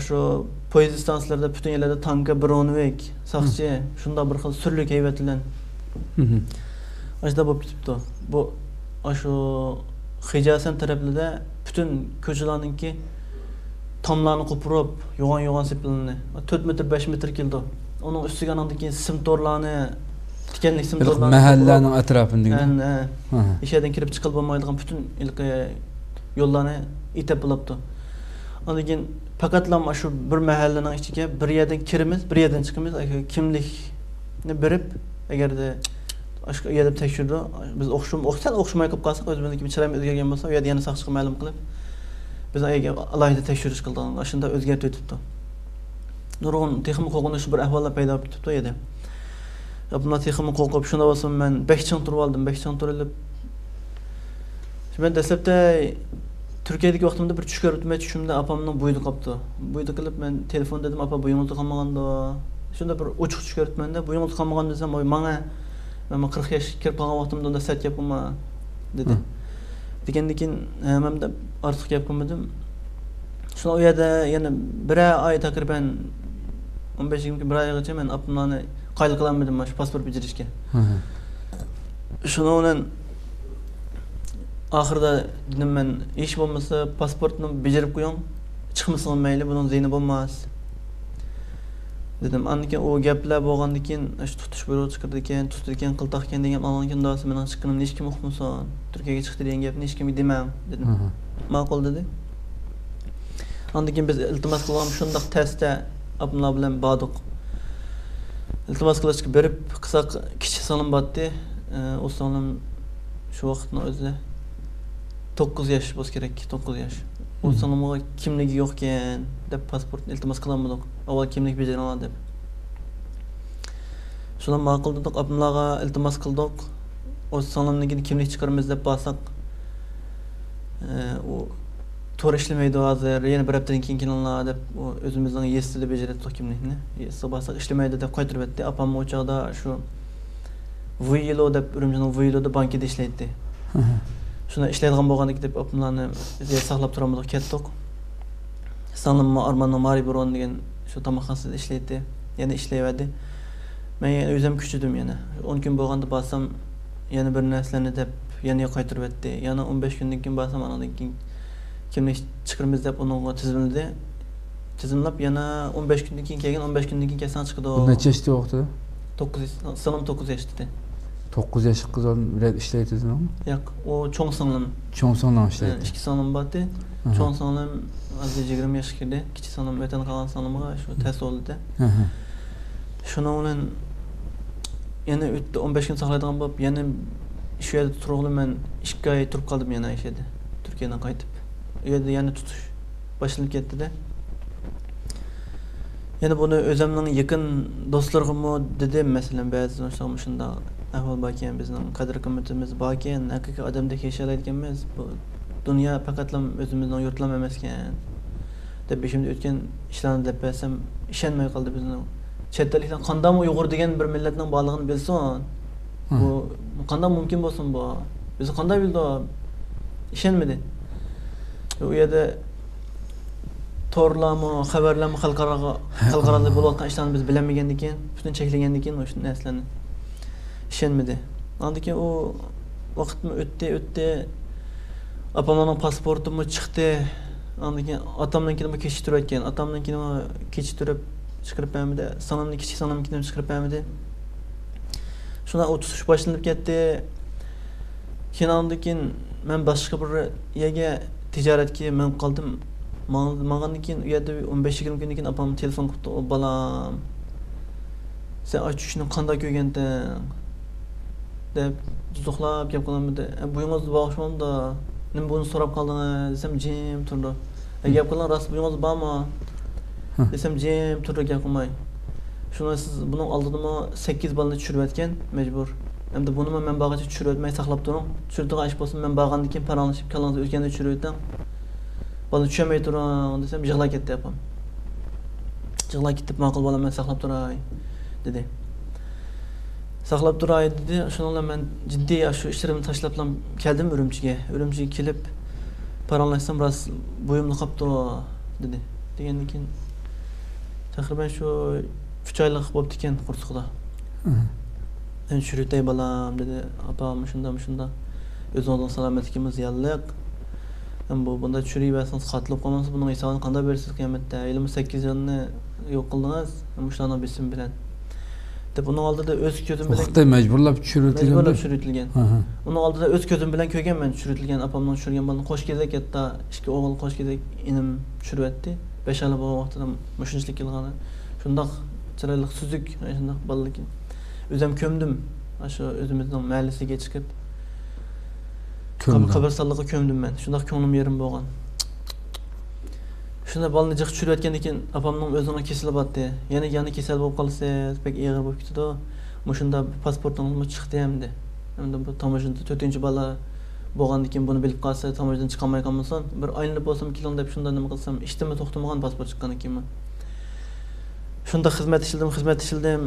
shu poyezd stansiyalarida butun yerlarda tanka bronvek saqchi hmm. shundoq bir xil surlik hayvat bilan ashunda bo'lib ketibdi. Bu shu hijasan taraflarda butun ko'chalarniki tomlarni qupurib yo'g'on yo'g'on sepilini to'rt metr besh metr keldi. Uning ustiga andan keyin simtorlarni tikanlik simtorlar mahallani atrofidagi o'sha yerdan kirib chiqib bo'lmaydigan butun ilqi e, yo'llarni etab bo'libdi. Andan keyin faqatlam shu bir mahallaning ichiga bir yerdan kirimiz, bir yerdan chiqimiz, kimlikni berib, agarda shu yerda tekshirdi, biz o'qishim, sal o'qishmay qolib qolsak, o'zimizniki chiroyli o'zgargan bo'lsa, u yerda yana saqchiqqa ma'lum qilib, biz ayaga alohida tekshirish qildik. Shunda o'zgartib o'tibdi. Nurg'un texnik qo'rqinish bir ahvollar paydo bo'lib turibdi u yerda. Bundan texnik qo'rqib shunda bo'lsa, men bekching turib oldim, bekching turilib. Men dastlabda Türkiye'deki vaktimde bir tush ko'rib o'tmay tushimda opamning bo'yni qolibdi bo'yni qilib men telefon dedim opa bo'yingizda qolmaganda shunda bir ochiq tush ko'ribmanda bo'yingizda qolmagan desam manga man qirq yosh kirib qolgan vaqtimda unda sat gap qilma dedi degandan keyin man deb ortiq gap qilmadim. Shunda u yerda yana bir oy takriban o'n besh yigirma bir oygacha men opamlarni qoyil qilolmadim mana shu pasport shuni bilan Ahırda dedim ben iş olmasa pasportunu becerip koyun çıkmasın mayli bunun zeyni olmaz. Dedim andikin o gaplar bo'lgandan keyin shu tutish buyruq chiqirdi ekan tutdi ekan qiltoq ekan degan andan keyin dasi mening chiqqanimni hech kim uqmasin turkiyaga chiqdi degan gapni hech kimga demam dedim. Ma'qul dedi. Andan keyin biz iltimos qilgan shundoq testda abdulla bilan bordik. Iltimos qilishga berib qilsa kichik singlim bordi. U singlim shu vaqtni o'zida to'qqiz yosh bo'lsa kerak to'qqiz yosh u sinfga kimligi yo'q ekan deb pasport iltimos qilolmadik avval kimlik bajara deb shuni ma'qul dedik opamlarga iltimos qildik o'z singlimnikini kimlik chiqaramiz deb borsak u to'g'ri ishlamaydi hozir yana bir haftadan keyin kelinglar deb o'zimizning yesida bajarayotdik kimlikni yesida borsak ishlamaydi deb qaytarib aytdi opam u chog'da shu vilo deb urumchining viloda bankida ishlaydi shunda ishlaydigan bo'lgandik deb opimlarni saqlab turamiz ketdik sanlimma armanni mariburon degan shu tomoqxonasida ishlaydi yana ishlayverdi man yana o'zim kuchlidim yana o'n kun bo'lganda borsam yana bir narsalarni deb yana qaytarib o'tdi yana o'n besh kundan keyin borsam anadan keyin kimlik chiqirmiz deb unga tizimladi tizimlab yana o'n besh kundan keyin kelgan o'n besh kundan keyin kelsang chiqdi necha yoshda o'qidi to'qqiz singlim to'qqiz yoshda to'qqiz yoshli qiz bilan ishlaydingizmi yo'q u cho'ng singlim cho'ng singlim ishlaydi ikki singlim bordi cho'ng singlim hozir yigirma yoshga kirdi kichik singlim o'tgan qolgan singlimga shu test oldida shuni bilan yana o'tdi o'n besh kun saqlaydigan bo'lib yana shu yerda turg'ili man ikki oy turib qoldim yana o'sha yerda turkiyadan qaytib u yerda yana tutish boshlanib ketdida yana buni o'zimning yaqin do'stlarimga dedim masalan ba'zi shundoq ahvol bor ekan bizning qadr qimmatimiz bor ekan haqiqiy odamdek yashayotganmiz bu dunyo faqatla o'zimizni yurtlam emas ekan deb beshimda o'tgan ishlarni deb bersam ishonmay qoldi bizni chet elliklar qandoq uyg'ur degan bir millatning borlig'ini bilsin. Bu qandoq mumkin bo'lsin bu. Bizni qanday bildi ishonmadi u yerda to'g'rilarmi xabarlarmi xalqaro xalqaroda bo'layotgan ishlarni biz bilmagandan keyin butun cheklagandan keyin o'sha narsalarni ishonmadi andan keyin u vaqtmi o'tdi o'tdi opamning pasportimi chiqdi andan keyin otamnikini kechiktirayotgan otamnikini kechiktirib chiqarib bermadi sonimni kichik sonimnikini chiqarib bermadi shundan u tutish boshlanib ketdi keyin andan keyin men boshqa bir yerga tijoratga men qoldim mangandan keyin u yerda o'n besh yigirma kundan keyin opam telefon qilibdi o bolam sen och tushni qanday deb zuzuqlab gap qilamidi buyingizni bog'ishmanda nima buni so'rab qoldingiz desam jim turdi. E, gap qiling rost buyingiz bormi? Desam jim turdi gap qilmay. Shunda siz buning oldidami sakkiz bolani tushirayotgan majbur. Endi bunimi men borgacha tushirib o'tmay saqlab turing. Tushiradigan ish bo'lsa men borgandan keyin paranglashib kallangiz o'tganda tushirib o'ting bola tushirmay turing desam yig'lab ketdi opam yig'lab ketib ma'qul bolam men saqlab turay dedi saqlab turay dedi. Shuni bilan men jiddiy shu ishlarimni tashlab bilan keldim urumchiga urumchiga kelib paranglashsam rost bo'yimni qolibdi dedi. Degandan keyin taxriban shu uch oylik bo'libdi ekan qursiqda tushirtay bolam dedi. Opam shunda shunda o'zingizni salomatligimiz yalliq bu bunda tushiraversangiz qatilib qolmasa buning hisobini qanday berasiz qiyomatda yigirma sakkiz yilni yo'q qildingiz shularni bism bilan deb uning oldida o'z ko'zim bilan xitoy majburlab tushiritilgan majburlab tushiritilgan uni oldida o'z ko'zim bilan ko'rganman. Tushiritilgan opamdan tushirgan bolani qo'shkezak katta ikki o'g'il qo'shkezak inim tushiryapti besh yil bo'lgan vaqtida shunchalik yilg'ani shundoq chiroyli suzuk shundoq bolalar o'zim ko'mdim. Shu o'zimizni mahallasiga chiqib qabristonlikqa ko'mdim man shundoq ko'nglim yerim bo'lgan shunda bolani jiq tushirayotgandan keyin opamning o'zini kesilib yotdi yana yana kasal bo'lib qolsa pek og'ir bo'lib ketadi shunda pasportingiz chiqdi hamdi endi bu tomoshinda to'rtinchi bola bo'lgandan keyin buni bilib qolsa tomoshadan chiqolmay qolmasin. Bir aylanib bo'lsam keling deb shunda nima qilsam ishdimi to'xtamagan pasport chiqqandan keyin shunda xizmat ishildim xizmat ishildim.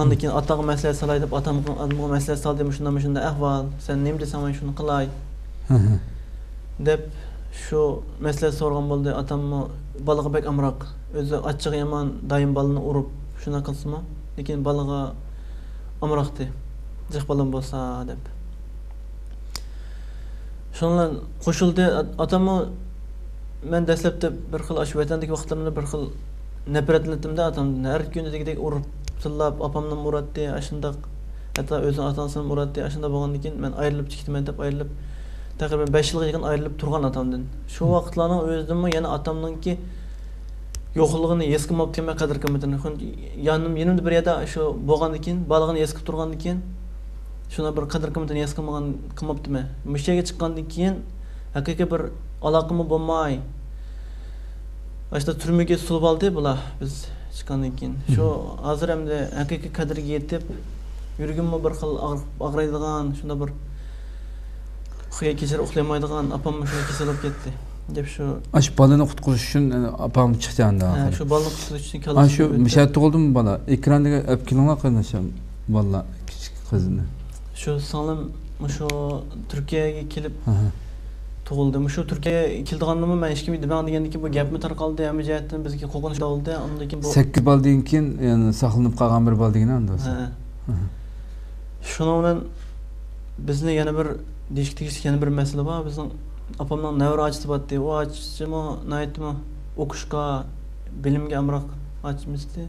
Andan keyin otaga maslahat solay deb otamga maslahat soldim shunday shunday ahvol sen nima desang man shuni qilay. Deb shu maslahat so'ragan bo'ldi otammi bolaga bek amroq o'zi achchig'i yomon doim bolani urib shunaqa qilsinmi lekin bolaga amroqdi jiq bolam bo'lsa deb shu bilan qo'shildi otammi man dastlabda bir xil shu vatandagi vaqtlarimda bir xil nafratlandimda otamdan har kuni degidek urib tillab opamni uratdi shundoq hatto o'zini keyin man ayrilib deb тaqriban besh yilga yaqin ayrilib turgan атамдан shu vaqtlarning o'zidami yana atamninki yo'qligini his qilmabdi men qadr qimmatini yanim yanimda bir yerda shu bo'lgandan keyin balig'ini his qilib turgandan keyin shuna bir qadr qimmatini his qilmagan qilmabdi men mushu yerga chiqqandan keyin haqiqiy bir aloqami bo'lmay işte türmege sulup aldı bula biz çıkandan keyin. Şu hazır hem de hakiki kadirge yetip bir xil ağraydigan, bir uxlay kecha uxlamaydigan opam shunday kasal bo'lib ketdi deb shu shu bolani qutqarish uchun opam chiqdi shu bolani qutqarish uchun shu mishat tug'ildimi bola ekrandaga olib kelinglar qarindoshim bolalar kichik qizni shu singlim shu turkiyaga kelib tug'ildi shu turkiyaga keldiganimi man hech kim deman degandan keyin bu gapmi tarqaldi hamma jihatdan bizga qo'rqinch bo'ldi undan keyin bu sakkiz boldan keyin yani saqlanib qolgan bir shuni bilan bizni yana bir deyishga tegishli yana bir masala bor bizning opamning navra ochisi bordi u ochimi naytmi o'qishga bilimga amroq ochmisdi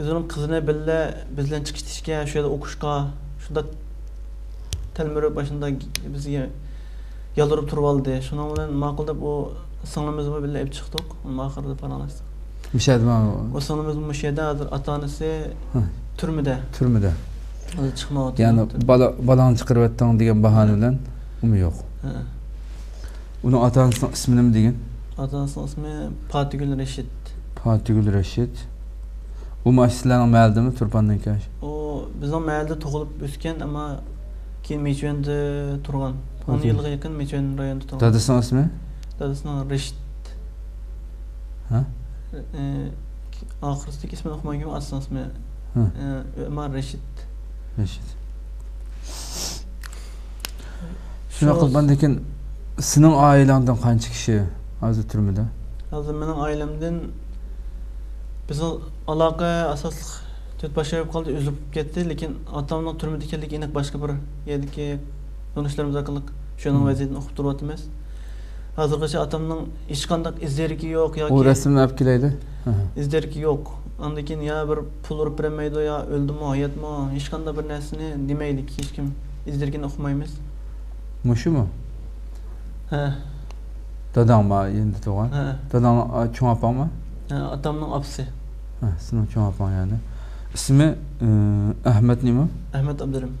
o'zini qizini billa biz bilan chiqishga shu yerda o'qishga shunda talmirib shunda bizga yoldirib turib oldi shuning bilan ma'qul deb u singlimizni birga olib chiqdik oxirida paranglashdik mishadimi u singlimiz shu yerda hozir ota onasi turmada turmada hozir chiqmayapti ya'ni bola bolani chiqaryapting degan bahona bilan umi yo'q uni ota onasini ismi nima degan ota onasini ismi patigul rashid patigul rashid u mana sizlarning mahaldami turpandan keyin u bizning mahallada tug'ilib o'sgan ammo keyin mechvenda turgan. O'n yilga yaqin mechven rayonida turgan. Dadasini ismi dadasini rashid ha? Oxirisidagi ismini o'qimaganman asli ismi umar rashid rashid shunaqa qilgandan keyin sening oilangdan qancha kishi hozir turmada hozir mening oilamdan bizni aloqa asosli to'rt boshqa bo'lib qoldi uzilib ketdi lekin otamning turmada ekanligi aniq boshqa bir yerdagi tanishlarimiz orqali shuning vaziyatini o'qib turyapmiz hozirgacha otamning hech qanday izderiki yo'q yoki u rasmni olib kelayli izderiki yo'q Ondan keyin yana bir pul urib bermaydi yo o'ldimi yetmi hech qanday bir narsani demaylik hech kim izdirgin o'qimaymiz mushumi ha dadangmi endi tug'an dadang cho'ng opangmi otamni opasi ha seni cho'ng opang ya'ni. İsmi e, ahmad nima ahmad abdurim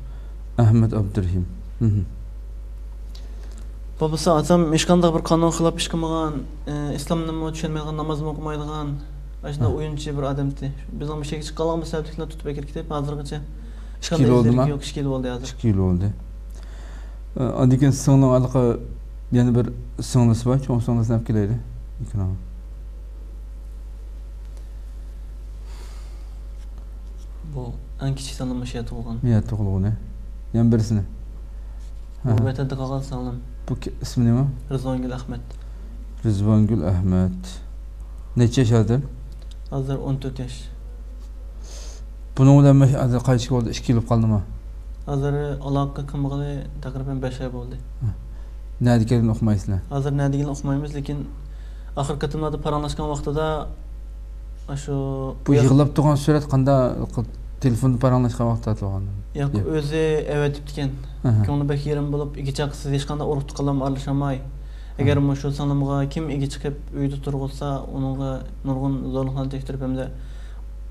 ahmad abdurahim babasi otam hech qanday bir qonun xilof ish qilmagan e, islomni tushunmaydigan namozni o'qimaydigan mana shunday o'yinchi bir odam biz ham ishga chiqa olamiz sabtiklar tutib kirdik hozirgacha ikki yil bo'ldimi yo'q ikki yil bo'ldi hozir ikki yil bo'ldi andan keyin singlim anaqa yana bir singlisi bor cho'ng singlisini olib kelaydi ikromi bu eng kichik singlim yerda tug'ilgan u yerda tug'ilgan yana birisini. Bu vatanda qolgan singlim bu ismi nima rizvongul ahmad rizvongul ahmad necha yosh hozir Hazır 14 yaş. Bunun bilen hazır qayçı oldu? 2 yıl qaldıma. Hazır alaqqa qılmaqlı təqribən 5 ай болды. Nə digərin oxumaysınlar? Hazır nə digərin oxumaymız, lakin axır qatımlarda paranlaşqan vaxtıda aşo Bu yığılıb durğan sürət qanda ерім болып, Егер мұшу санамга ким эги шығып үйді тургузса оныңға нұрғын зорлықтан тектіріп әмді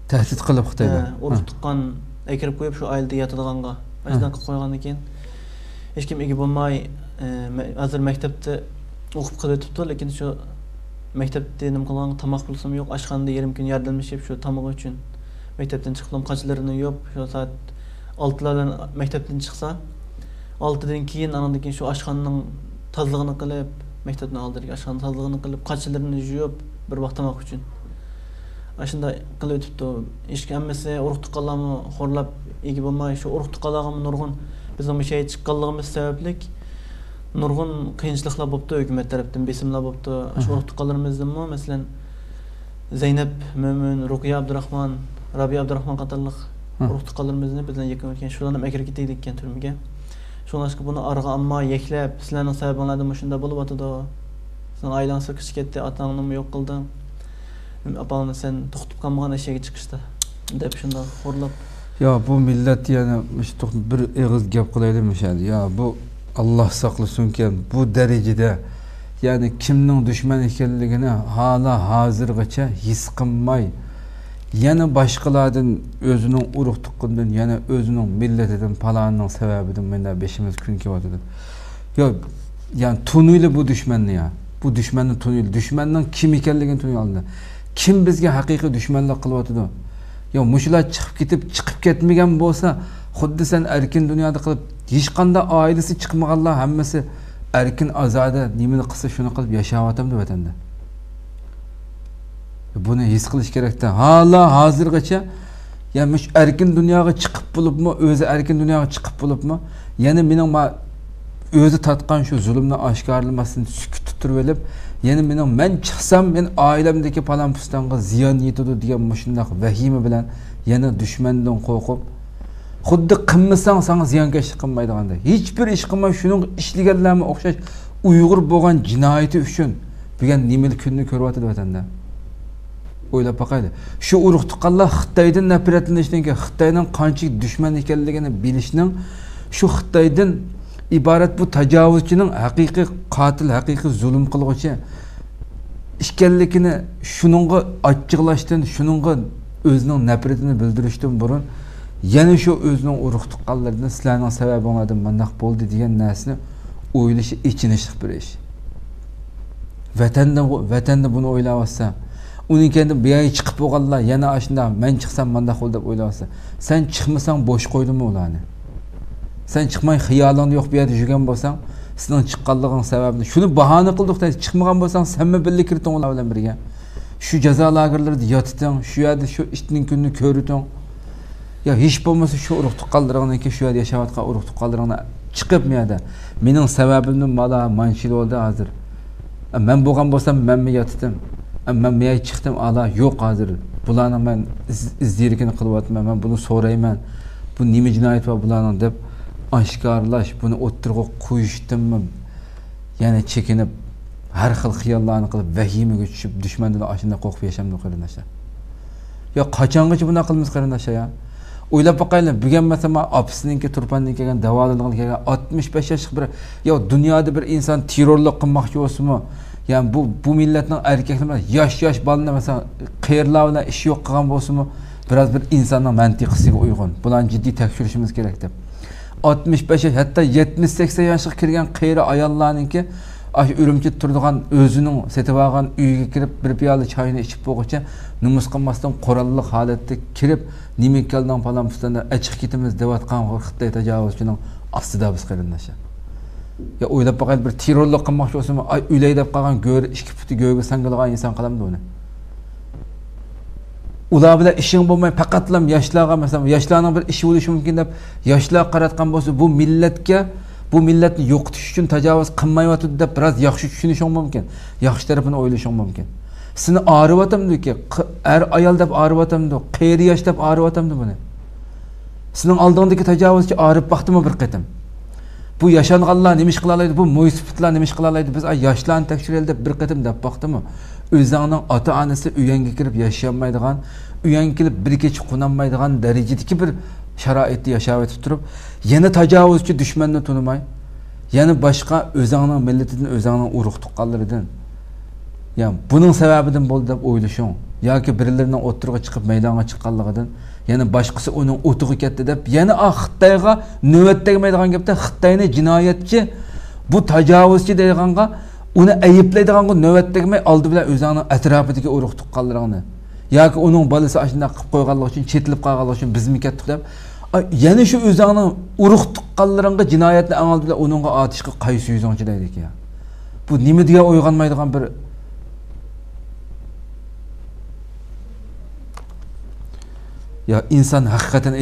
таhdid қылып қытайды. уруш тұққан әкіріп көйіп ушу айылды ятылғанға. айздан қып қойған екен. Еш кем эги болмай азыр мектепте окуп кылып өтүптү лекин ушу мәктепті нем қылған тамақ бұлсам ек, ашқанды ерім күн жардамдашып ушу тамығы үшін мектептен шықтым качаларын ек, ушу саат алтылардан мектептен шықса, алтыдан кейін анан кийин ушу ашқанның тазалыгын қылып мектептин алдыркы ашканталыгын кылып качелерине жууп бир убак тамак үчүн ошондой кылып өтүптү эшке эмесе уруктук каламы хорлап эги болмай ушу уруктук калагам нургун биздин мышей чыкканлыгыбыз себеплик нургун кыйынчылыклар болупту өкмөт тараптан бесимлер болупту ушу уруктукаларыбыздынмы маселен зейнеп мөмүн рукия абдырахман Абдурахман абдырахман катарлык уруктукаларыбыздын бизден екі өткен шудан эм экирип кетейик экен Şunlaşqı bunu еклеп, amma yekləb, sizlərin səbəbinlərdə məşində Сен atıdı. Sizin кетті, kiçik etdi, ata-ananı yox qıldı. Apalını sən toxtub qalmağın eşəyə çıxışdı. Dep şunda xorlab. Ya bu millet yani işte bir ağız gap qılaydım yani. Ya bu Allah saklasınken bu дәрежеде, yani кімнің düşman ekanligini hala hazırgacha his qilmay yana boshqalardan o'zining urug' tuqqanidan yana o'zining millatidan palonining sababidan menda beshimiz kun kelyotidi yo yani tunuyli bu dushmanni ya. Bu dushmanni tunuyli dushmanning kim ekanligini tunuy oldi kim bizga haqiqiy dushmanlik qilyotidi yo mushular chiqib ketib chiqib ketmagan bo'lsa xuddi sen erkin dunyoda qilib hech qanday oilasi chiqmaganlar hammasi erkin ozoda nimani qilsa shuni qilib yashayaptimdi vatanda buni his qilish kerakda hala hozirgacha yani shu erkin dunyoga chiqib bo'libmi o'zi erkin dunyoga chiqib bo'libmi yana mening ma o'zi tatgan shu zulmni oshkorlamasdan sukut turib olib yana mening men chiqsam men oilamdagi palon pustonga ziyon yetadi degan shundoq vahima bilan yana dushmandan qo'rqib xuddi qilmasang sanga ziyonkashlik qilmaydiganda hech bir ish qilmay shuning ishlaganlarga o'xshash uyg'ur bo'lgan jinoyati uchun degan nimali kunni ko'ryotidi vatanda o'ylab boqaylik. Shu urug' tuqqanlar xitoydan nafratlanishdan keyin xitoyning qanchalik dushman ekanligini bilishning shu xitoydan iborat bu tajovuzchining haqiqiy qotil haqiqiy zulm qilg'uchi ekanligini shuningga achchiqlashdan shuningga o'zining nafratini bildirishdan burun yana shu o'zining urug' tuqqanlaridan sizlarning sababinglardan mandaq bo'ldi degan narsani o'ylashi ichinishli bir ish. Vatanda vatanda buni o'ylayotsa unikendi bu yerga chiqib bo'lganlar yana shunda man chiqsam mandaq bo'ldi deb o'ylayapsa sen chiqmasang bo'sh qo'ydimi ularni? Sen chiqmay xiyoling yo'q bu yerda yurgan bo'lsang sening chiqqanliging sababini shuni bahona qildik chiqmagan bo'lsang senmi birga kirding ular bilan birga. Shu jazo lagerlarida yotding shu yerda shu ishning kunini ko'rding yo hech bo'lmasa shu urug' tuqqanlaringdan shu yerda yashayotgan urug' tuqqanlaringni chiqib bu yerda. Mening sababimni mana manchil bo'ldi hozir. E, man bo'lgan bo'lsam manmi yotdim man bu yerga chiqdim ala yo'q hozir bularni man izdirikini qilyapman man buni so'rayman bu nima jinoyat bor bularning deb oshkorlash buni o'ttirg'a qo'yishdimmi yana chekinib har xil xiyollarni qilib vahimaga tushib dushmandan ashunday qo'rqib yashamdi qarindoshlar yo qachongacha bunaqa qilamiz qarindoshlar ya? O'ylab boqaylik bugun masalan opasininki turpandan kelgan davolangan kelgan oltmish besh yoshlik bir yo dunyoda bir inson terrorlik qilmoqchi bo'lsinmi ya'ni bu bu millatning erkaklar yosh yosh bolani masalan qayerlar bilan ishi yo'q qilgan bo'lsinmi biroz bir insonning mantiqisiga uyg'un. Bularni jiddiy tekshirishimiz kerak deb oltmish besh yosh hatto yetmish sakson yoshga kirgan qayri ayollarniki aş ürümçi turduğan özünün setip algan uyga kirip bir piyola choyni ichib bo'lguncha numus qilmasdan qurolli holatda kirib nima keldan falan pustanda chiqib ketamiz deyotgan xitoy tajovuzchining ostida biz qarindoshlar ya o'ylab boqaylik bir terrorlik qilmoqchi bo'lsami ay o'lay deb qolgan go'ri ikki puti go'rga sangilgan inson qilamdi uni ular bilan ishing bo'lmay faqatlam yoshlarga masalan yoshlarning bir ishi bo'lishi mumkin deb yoshlar qaratgan bo'lsa bu millatga bu millatni yo'qotish uchun tajovuz qilmayotdi deb biroz yaxshi tushunishing mumkin yaxshi tarafini o'ylashing mumkin seni og'riyotamdiki er ayol deb og'riyotamdi qayeri yosh deb og'riyotamdi buni sening oldingdagi tajovuzchi og'rib baxtimi bir qatim bu yashanganlar nima ish qila bu mo'ysifitlar nima ish qila oladi biz yoshlarni tekshiraylik deb bir qatim deb baxtimi o'zingning ota onasi uyanga kirib yashayolmaydigan uyanga kelib bir kecha qo'nolmaydigan darajadagi bir sharoitda yashab o'tib turib yana tajovuzchi dushmanni tunimay yana boshqa o'zingning millatidan o'zingning urug' tuqqanlaridan yani buning sababidan bo'ldi deb o'ylashing yoki birilarning o'tirg'a chiqib maydonga chiqqanligidan yana boshqasi uning o'tig'i ketdi deb yana xitoyga navbat tegmaydigan gapda xitoyni jinoyatchi bu tajovuzchi deyganga uni ayblaydiganga navbat tegmay oldi bilan o'zingni atrofidagi urug' tuqqanlaringni yoki uning bolasi shunday qilib qo'yganligi uchun chetilib qolganligi uchun bizmi yana shu o'zingni urug' tuqqanlaringga jinoyatni amal otishga qaysi yuzing chidaydi ekan bu nima degan bir ya inson haqiqatan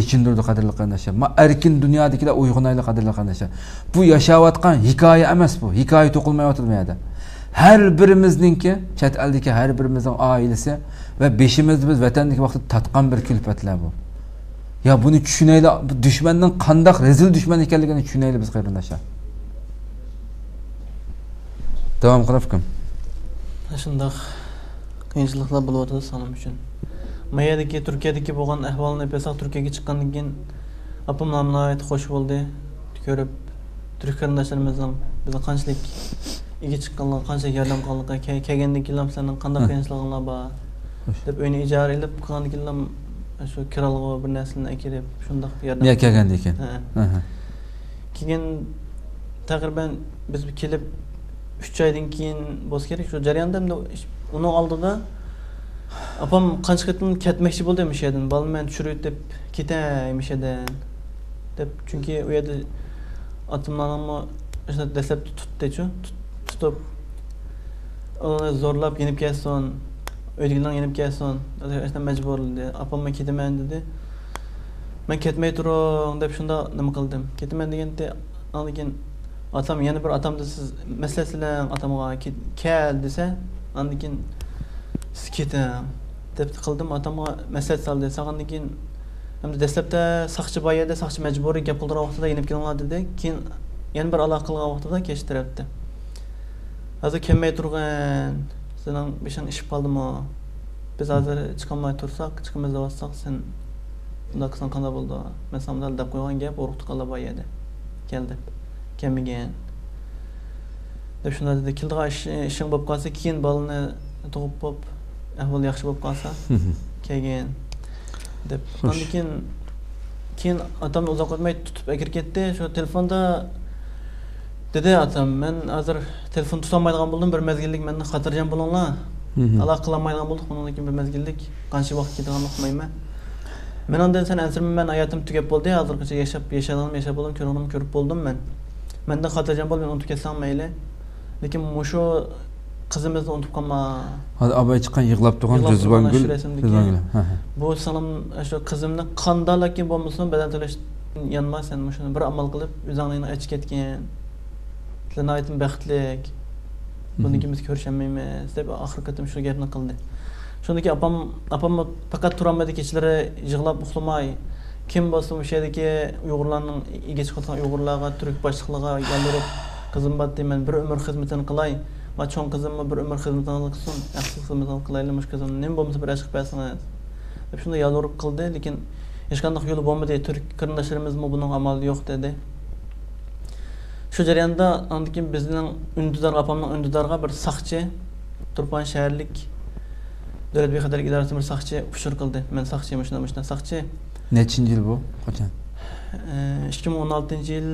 echindirdi qadrli qarindoshlar ma erkin dunyodikilar uyg'onayli qadrli qarindoshlar bu yashayotgan hikoya emas bu. Hikoya to'qilmayotdi bu yerda har birimizningki chet eldagi har birimizning oilasi va beshimizni biz vatandagi vaqtda tatgan bir kulfatlar bu. Ya buni tushunaylik dushmanning qandoq rezil dushman ekanligini tushunaylik biz qarindoshlar davom qilib shundoq qiyinchiliklar bo'lyotdi маядаги түркиядаги болгон ахвалын эпесак түркияга шыққаннан кейін апам мына мынабайт кош болды көріп түрк карындашларыбыздын биздин канчалык ийге чыкканлыгы қанша жардам кылганлыгы келгенден кийин силердин қандай кыйынчылыгыңар бар деп үйүнө ижара илип кылгандан кийин ушу киралго бір нерсени акирип ушундак жардам ия екен біз келіп айдан кейін керек opam qancha qatim ketmoqchi bo'ldi o'sha yerdan bolam mani tushirib deb ketay o'sha yerdan deb chunki u yerda otamlarni o'sha dastlab tutdichu tutib uni zo'rlab yenib kelsin uydagilar yenib kelsin majbur opam man ketaman dedi man ketmay turing deb shundoq nima qildim ketaman deganda дегенде, keyin otam yana bir otamni siz maslahat silang otamga kel desa andan keyin keting deb qildim. Otamga maslahat soldi solgandan keyin hamda dastlabda soqchi bor yerda soqchi majburiy gap qildirgan vaqtida yenib kelinglar dedi. Keyin yana bir aloqa qilgan vaqtida kechtiribdi. Hozir kelmay turgan. Sening beshing ishib qoldimi biz hozir chiqolmay tursak chiqamiz deyotsak sen bundoq qilsang qanday bo'ldi? Man sana deb qo'ygan gap urug' tuqqanlar bor yerda. Kel deb kelmagan. Deb shunday dedi. Keldigan ishing bo'lib qolsa keyin bolani tug'ib ahvol жақсы bo'lib qolsa kelgin deb. Андан кейін кейін атам ұзақ өтмей тұтып әкіріп кетті шо телефонда деді атам мен азыр телефон тұта алмайдыған болдым бір мезгілдік мен қатыржан болыңлар ала қыла алмайдыған болдық одан кейін бір мезгілдік қанша уақыт кететінін ұқмаймын мен андан сен әзірмін мен аятым түгеп болды азырғыша яшап яшадым яшап болдым көргенім көріп болдым мен менден қатыржан бол мен ұмытып кетсем мейлі лекин мұшу қызымызды ұмытып қалма. Абай шыққан йығылап тұрған жүзбангүл бұл сіңлім шу қызымның қандала екен болмасын бәдәл төлеш янма сен мұшыны бір амал қылып өзіңнің айтып кеткен. Сен айтым бақытлік бұныкіміз көрішемейміз деп ақыр кетім шу гепні қылды шундaki апам апам пақат тұрамайды кешелері жығылап ұқламай кім болсын o'sha yerdagi ұйғырлардың ega chiqayotgan ұйғырларға turk boshliqlarga yolvorib қызым bat деймін бір өмір xizmatini qilay va cho'ng qizimni bir umr xizmatini qilsin yaxshi xizmatini qilaylik mush qizimni nima bo'lmasa bir ish qilib bersin deb shunday yolvorib qildi lekin hech qanday yo'li bo'lmadi. Turk qarindoshlarimiz buning amali yo'q? dedi. Shu jarayonda andan keyin bizning undidor opamning undidorga bir saqchi turpan shaharlik davlat bexatarlik idorasi bir saqchi uchur qildi. Man saqchiman shunday shunday saqchi nechinchi yil bu? Qachon? İkki ming o'n oltinchi yil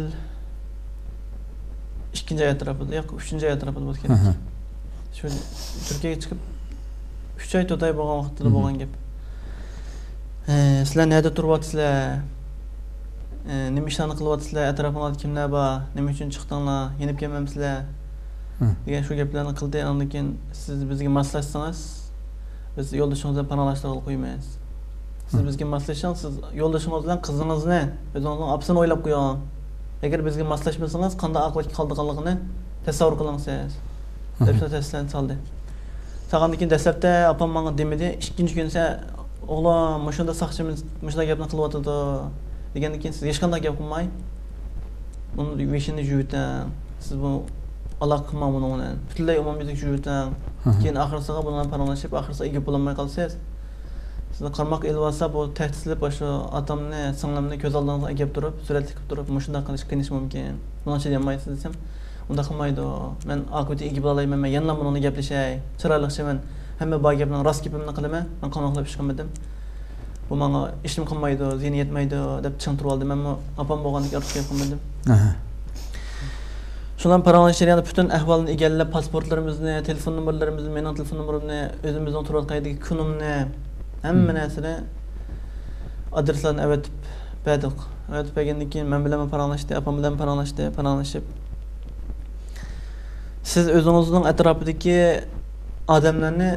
ikkinchi oy atrofida yo'q uchinchi oy atrofida hı. ketdi shu turkiyaga chiqib uch oy to'rt oy bo'lgan vaqtida bo'lgan gap. Sizlar nerda turyapsizlar nima ishlarni qilyapsizlar atrofingizda kimlar bor? Nima uchun chiqdinglar? Yenib kelmamsizlar degan shu gaplarni qildi andan keyin siz bizga moslashsangiz biz yo'ldoshingiz bilan panohlashtirib qo'ymaymiz. Siz bizga moslashing siz yo'ldoshingiz bilan qizingizni o'zingizni opasini o'ylab qo'ying agar bizga moslashmasangiz qanday oqibatga qoldiganligini tasavvur qiling siz Hı deb taslan soldi solgandan keyin dastlabda opam manga demadi ikkinchi kuni o'g'lim mushunda saqchimiz mushunday gapni qilyotidi degandan keyin siz hech qanday gap qilmay buni veshini siz bu aloqa qilmang buni bilan butunlay keyin oxirisiga ega bo'lolmay qolsangiz сіздің қармақ іліп алса бұл тәхтісіліп ошо атамны сіңлімні көз алдыңызға әкеліп тұрып сурет тігіп тұрып мұшында қылыш қиныш мүмкін бұныңша демайсыз десем унда кылмайды мен акыбетке эге боло алаймын мен янынан мунуну кеплешей мен һәммә бай гепнең раст гепимне мен канаклап иш кылмадым бу маңа ишим кылмайды деп чың туруп апам телефон телефон hamma narsani adreslarni avatib berdik avatib bergandan keyin men bilan paranglashdi opam bilan paranglashdi paranglashib siz o'zingizning atrofidagi odamlarni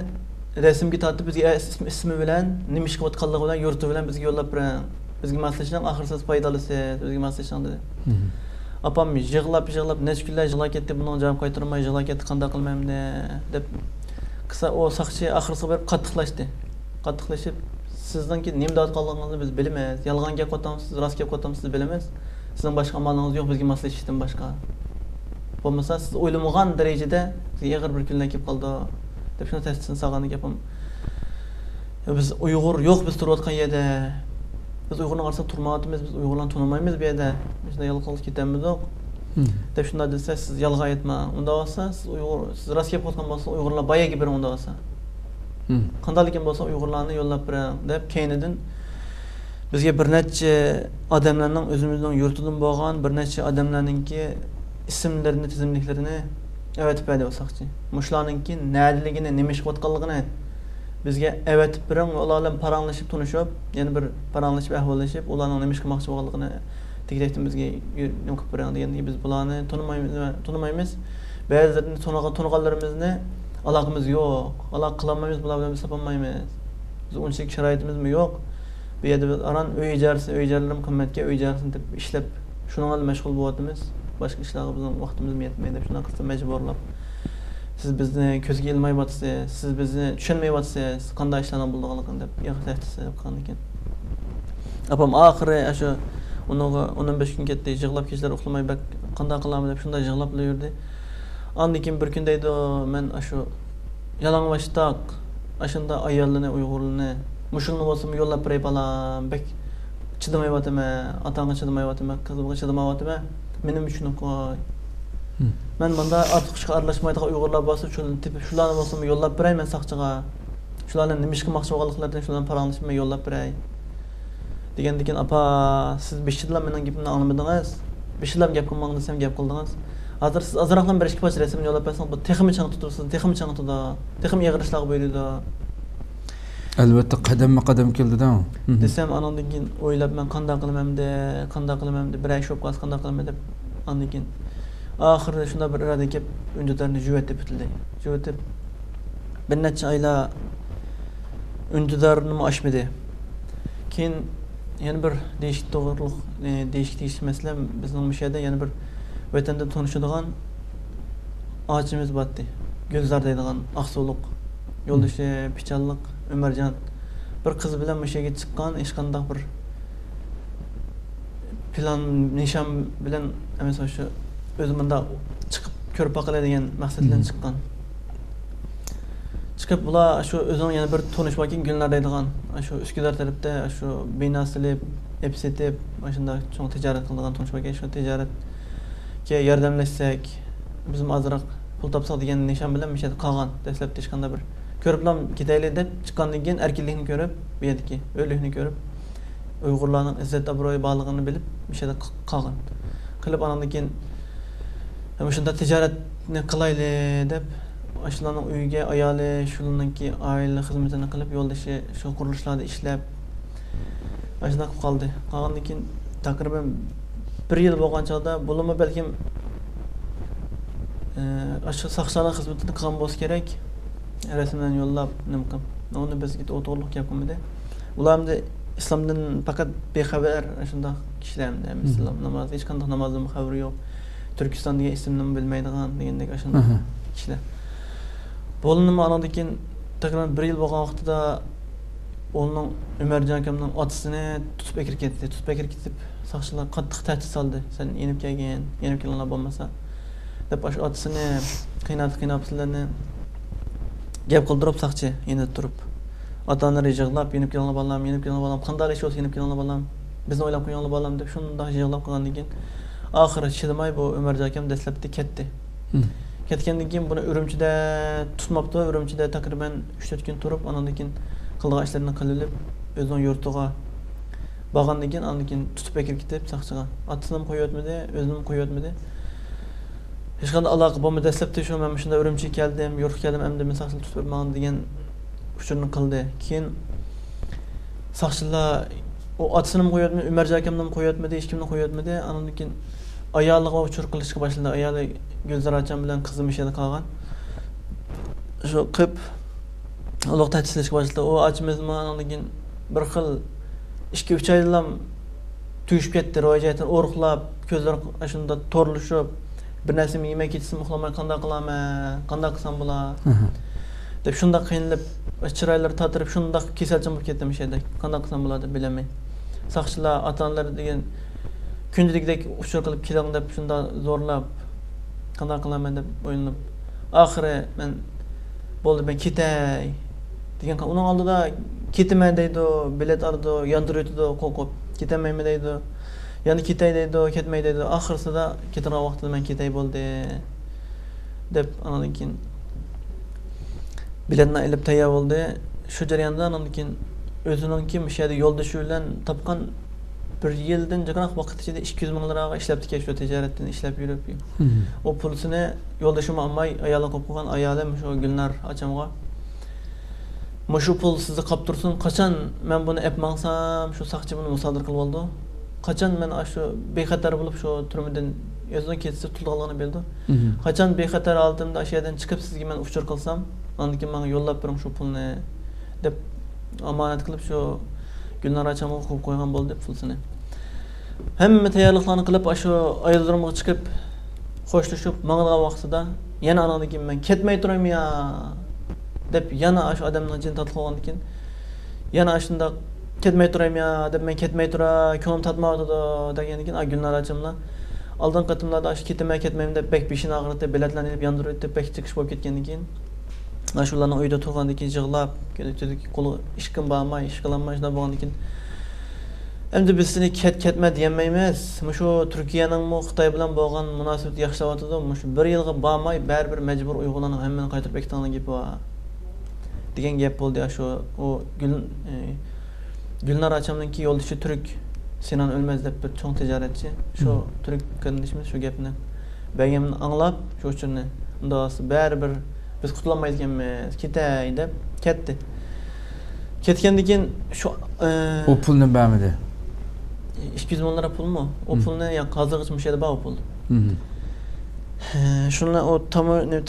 rasmga tortib bizga ismi, ismi bilan nima ish qilayotganligi bilan yurti bilan bizga yo'llab bering bizga moslashing oxir siz foydalisiz bizga moslashing dedi opam yig'lab yig'lab necha kunlar yig'lab ketdi buni javob qaytarmay yig'lab ketdi qanday qilmayman deb qisa u soqchi oxirisiga borib qattiqlashdi каттыкташып сизден кийин эмне деп біз биз билебиз ялган кеп атамсыз ырас кеп атамсыз сіздің басқа башка амалыңыз жок бизге маслихаттан басқа. Болмаса сіз ойламаган дәрежеде бизге эгер бир күнүнө келип калды деп шын тастын салган гапым біз уйгур жоқ біз тұрып аткан жерде. Биз уйгурдун каршысында турмаатыбыз биз уйгурларны таанымайбыз бу жерде. Мындай ялкалып кетемиздок деп шундай десе сіз ялган айтма ундай болса сіз уйгур сіз рас кеп аткан болсоңуз уйгурлар баягы бир ундай болса Hı. qandaylikin bo'lsa uyg'urlarni yo'llab bering deb keyinidan bizga bir necha odamlarning o'zimizning yurtidan bo'lgan bir necha odamlarninki ismlarini tizimliklarini avatib berdi o'saqchi mushlarninki nadiligini nima ish qilayotganligini bizga avatib bering ular bilan paranglashib tunishib yana bir paranglashib ahvollashib ularning nima ish qilmoqchi bo'lganligini tegrakdan bizga nima qilib bering deganda biz bularni tanimaymiz ba'zilarini tanigan taniganlarimizni aloqamiz yo'q. Aloqa qilolmaymiz bular bilan biz topolmaymiz biz unchalik sharoitimizmi yo'q. Bu yerda biz aran uy ijarasi uy ijaralarım qimmatga uy ijarasini deb ishlab shuning bilan mashg'ul bo'lyapmiz. Boshqa ishlarga bizni vaqtimiz yetmaydi shunaqa qilsa majburlab. Siz bizni ko'zga ilmayapsiz siz bizni tushunmayapsiz qanday ishlarni bo'lganligini deb tahdid qilgan ekan. Opam oxiri shu uniga o'n besh kun ketdi yig'lab kechalar uxlamay qanday qilamiz deb shunday yig'lab yurdi андан кийин бір күн дейди мен ушу баштақ, ашында аялыны ұйғырлыны, мушулну болсом yollab берей балам бек чыдамай атыма атаңа чыдамай атыма кызымга чыдамап атыма мени үшін қой. мен мындай артык ишке аралашмайдыган уйгурлар болсо ушуну тепип шуларны болсом yollab берей мен сакчыга shularni nima ish qilmoqchi bo'lganliklarini shularni paranglashib men yo'llab beray degandan keyin opa siz besh yillar meni gapimni anglamadingiz besh yillar gap qilmang азыр сиз азыракынан бери ишке башырасыз эмне бұл атпайсыңыз техими чыңытып турасыз техими чыңытууда техими кыйгарыштагы буйрууда албетте келді кадам келди да десем андан кейін ойлап мен қандай кылам де қандай кылам де бір ай иши болуп калса кандай кылам деп андан кийин ахырда шундай бир арада келип үндүдөрүнү жүбөтүп бүтүлдөй жүбөтүп бир айла үндүдөрүм ашмады кейін yana bir değişik doğruluk e, değişik değişik мәселе біздің енді бір ватанда тонушудаган ачыбыз батты гүлзар дейдиган ак суулук жолдошу пичаллык өмөржанов бир кыз менен мышеге чыккан эч кандай бир план нишан менен эмес ошо өзү мында чыгып көрүп бакалы деген максат менен чыккан чыгып булар ошо өзүнүн яна бир тууныш бар экен гүлнар дейдиган ошо ошо чоң tijoratga yordamlashsak bizim ozroq pul topsak degan nishon bilan o'sha qolgan dastlabda hech qanday bir. Ko'riblam ketaylik deb chiqqandan keyin erkinlikni ko'rib bu yerdagi o'likni ko'rib uyg'urlarning izzat obro'yi borligini bilib o'sha yerda qolgan qilib anandan keyin shunda tijoratni qilaylik deb shularning uyiga ayoli shularniki oila xizmatini qilib yo'ldoshi shu qurilishlarda ishlab shunaqa qoldi qolgandan keyin taqriban bir yil bo'lgan chog'da bo'limi balkim shu saqchilar xizmatini qilgan bo'lsa kerak rasmlarni yo'llab nima qilib uni bizga to'g'riliq gap qilmadi ular endi islomdan faqat bexabar shundoq kishilar islom namozi hech qanday namozdan xabari yo'q turkiston degan ismni bilmaydigan degandek shunday kishilar bo'linimi anadan keyin taqriban bir yil bo'lgan vaqtida o'g'lining umarjon akamning otasini tutib akirib ketdi tutib akirib ketib soqchilar qattiq tahdid soldi. Sen yenib kelgin yenib kelganlar bo'lmasa. Deb shu otasini qiynatib qiynab sizlarni gap qildirib soqchi yenib turib. Ota onalar yig'lab yenib kelganlar bolam yenib kelganlar bolam qanday ish bo'lsa yenib kelganlar bolam bizni o'ylab qo'yganlar bolam deb shundoq yig'lab qolgandan keyin oxiri chidamay bu umarjon akam dastlabda ketdi. Ketgandan keyin buni urumchida tutmabdi urumchida taqriban uch to'rt kun turib andan keyin qilgan ishlarini qilib o'zini yurtiga borgandan keyin andan keyin tutib akirib ketib soqchiga otasini ham qo'yyotmidi o'zini ham qo'yyotmidi hech qanday aloqa bo'lmadi dastlabda shu man shunda urumchiga keldim yurtga keldim endi men soqchilar tutib berman degan uchurni qildi. Keyin saqchilar u otasini ham qo'yyotmidi umarjon akamni ham qo'yyotmidi hech kimni qo'yyotmidi andan keyin ayoliga uchur qilishga boshladi ayoli gulzor akam bilan qizim ish qolgan. Shu qilib ulug' tajhizlashga boshladi. U ochimizmi andan keyin bir xil ишке үч айлы элем түйүшүп кетиптир ой жайытын оорукулап көздөр ошондо торлушуп бир нерсеме ийме кетсин укуламай кандай кылам э кандай кылсам була деп шундай кыйынлап чырайлар татырып шундай кеселчен болуп кетем ишедек кандай кылсам була деп билемей сакчылар ата аналар деген күндүгүдек учур кылып келең деп шундай зорлап кандай кылам деп оюнуп ақыры мен болду мен кетей деген унун алдыда ketaman deydi bilet yondirib o'tadi qo'l qo'yib ketamayman deydi ketay deydi ketmay deydi oxirisida ketadigan vaqtida man ketay bo'ldi deb andan keyin biletni ilib tayyor bo'ldi shu jarayonda andan keyin o'ziniki o'sha yerda yo'ldoshi bilan topgan bir yildan jiqroq vaqt ichida ikki yuz ming liraga ishlabdi shu tijoratdan ishlab yurib u pulsini yo'ldashim olmay ayolim qo'yib qo'ygan ayolim shu gulnar achamga shu pul sizni qolib tursin qachon man buni ep mangsam shu soqchi buni musodir qilib oldi qachon man shu bexatar bo'lib shu turmadan o'zidan ketsa tutganligini bildi. Qachon bexatar oldimda shu yerdan chiqib sizga man uchur qilsam andan keyin manga yo'llab bering shu pulni deb omonat qilib shu gulnar achamga qo'yib qo'ygan bo'ldi deb pulsini hamma tayyorliklarni qilib shu aerodromga chiqib xo'shlashib mang'ilgan vaqtida yana andan keyin man ketmay turaymi ya deb yana shu odamni jini tatib qolgandan keyin yana shundoq ketmay turaymi deb men ketmay turay ko'nglim tatmayotidi degandan keyin gulnar achamlar oldingi qatimlarda shu ketaman ketmayman deb bek beshini og'ritib biletlarni ilib yondirib o'tib bek chiqish bo'lib ketgandan keyin shularni uyda turgandan keyin yig'lab qo'li ish qilib bormay ish qilolmay shunaqa bo'lgandan keyin endi biz seni ket ketma deyolmaymiz shu turkiyaningmi xitoy bilan bo'lgan munosabat yaxshilayotidi shu bir yilga bormay baribir majbur uyg'urlarni hammani qaytarib bekitadigan gapi bor degan gap bo'ldi shu u gul gulnar achamniki yo'ldoshi turk sinan o'lmaz deb bir cho'ng tijoratchi shu turk qarindishimiz shu gapni bagamni anglab shu uchurni undaqsi baribir biz qutulolmaydi ekanmiz ketay deb ketdi. Ketgandan keyin shu u pulni bermidi ikki yuz ming lira pulmi u pulni hozirgacha o'sha yerda bor u pul. Shuni u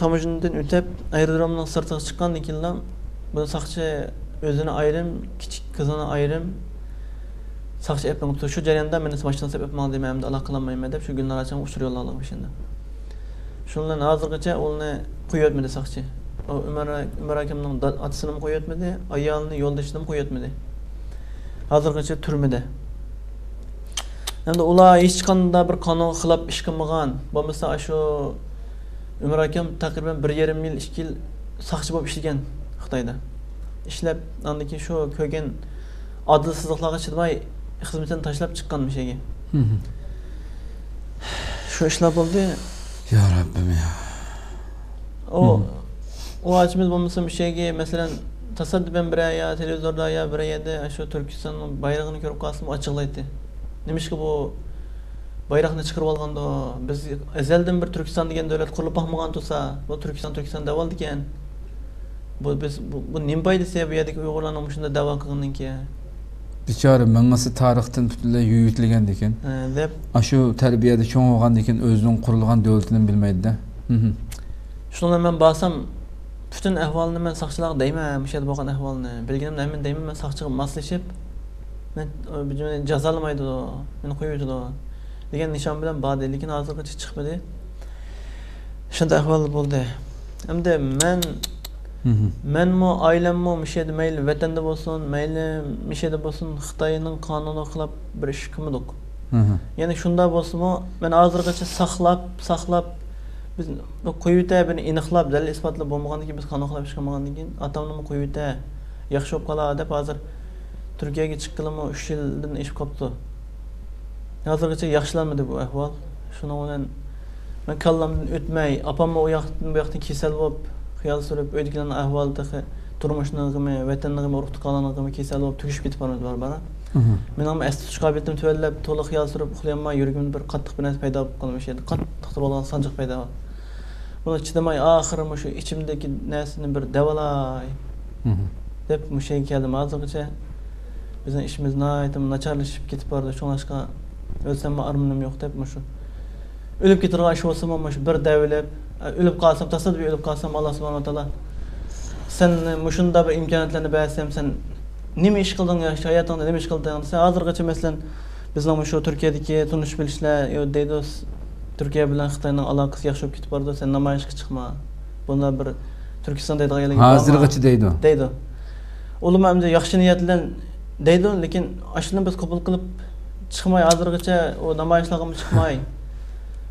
tomojindan o'tib aerodromdan sirtiga chiqqandan keyin bu o'zini ayrim kichik qizini ayrim soqchi epin shu jarayonda meni mashinani sepib epman demayman aloqa qilolmayman deb shu gulnar acham uchur yo'lladi o'shanda shu bilan hozirgacha uni qo'yyotmidi soqchi umar umar akamning otasini ham qo'yyotmidi ayolini yo'ldashini ham qo'yyotmidi hozirgacha turmada endi ular hech qanday bir qonunga xilof ish qilmagan bo'lmasa shu umar akam taqriban bir yarim yil ikki yil soqchi bo'lib ishlagan Xitoyda. Ishlab, andan keyin shu ko'rgan adilsizliklarga chidamay xizmatini tashlab chiqqan mishaga. Shu ishlar bo'ldi. Ya Rabbim ya. O Hı. o açımız bo'lmasa mishaga masalan tasaddufen bir ya televizorda ya bir yerda shu Turkistonning bayrog'ini ko'rib qolsam ochiqlaydi. Nimishki bu bayroqni chiqarib olganda biz ezelden bir Turkiston degan davlat qurilib boqmagan tursa, bu Turkiston Turkiston davoldi ekan. Бұл біз bu nimpaydi sebiyadiki uyg'urlarning shunda da'vo qilgandan keyin bechora mingisi tarixdan butunlay yuyitilgan ekan deb ana shu tarbiyada cho'ng bo'lgandan keyin o'zining qurilgan davlatini bilmaydida shunda man borsam butun ahvolni man soqchilarga deyman мен nishon bilan bordi lekin hozirgacha chiqmadi shunday Menmi oilammi o'sha yerda mayli vatanda bo'lsin mayli o'sha yerda bo'lsin xitoyning qonuni xilop bir ish qilmadik ya'ni shunda bo'lsinmi men hozirgacha saqlab saqlab biz qo'yib yuta buni aniqlab dalil isbotlab bo'lmagandan keyin biz qanoqlab ish qilmagandan keyin otamni qo'yib yuta yaxshi bo'lib qolar deb hozir turkiyaga chiqqanimi uch yildan ishib qolibdi hozirgacha yaxshilanmadi bu ahvol shuning bilan kallamdan o'tmay opamni u yoqdan bu yoqdan kasal bo'lib хыял сүрүп өйдүкүнүн акыбалы дагы турмушунугуме ватандыгыме уруктукаланыгыме кесел болуп түгіш кетіп барабыз бар бара. Мен ам эс тутушка бетим түбәнләп толы хыял сүрүп уклай алмай йөрәгемдә бер каттык бинәс пайда булып калды ошо каттык туруп алган санжык пайда болду буны чыдамай ахыры осы ішімдегі нерсени бір дәвалай деп мушеге келдим азыргыча біздің ишибиз наайтым начарлашып кетіп барды. Шуңлашка өлсөм арманым жоқ деп мушу өлүп кетип турган иш болсо мына бір бир o'lib qolsam tasodif o'lib qolsam alloh subhanaa taolo sen shunda bir imkoniyatlarni bersam sen nima ish qilding hayotingda nima ish qilding desa hozirgacha masalan bizning shu turkiyadagi tunish bilishlar deydi turkiya bilan xitoyning aloqasi yaxshi bo'lib ketib bordi sen namoyishga chiqma bunda bir turkiston deydigan deydi. deydi ulama endi yaxshi niyat bilan deydi lekin ashuni biz qabul qilib chiqmay hozirgacha u namoyishlarga chiqmay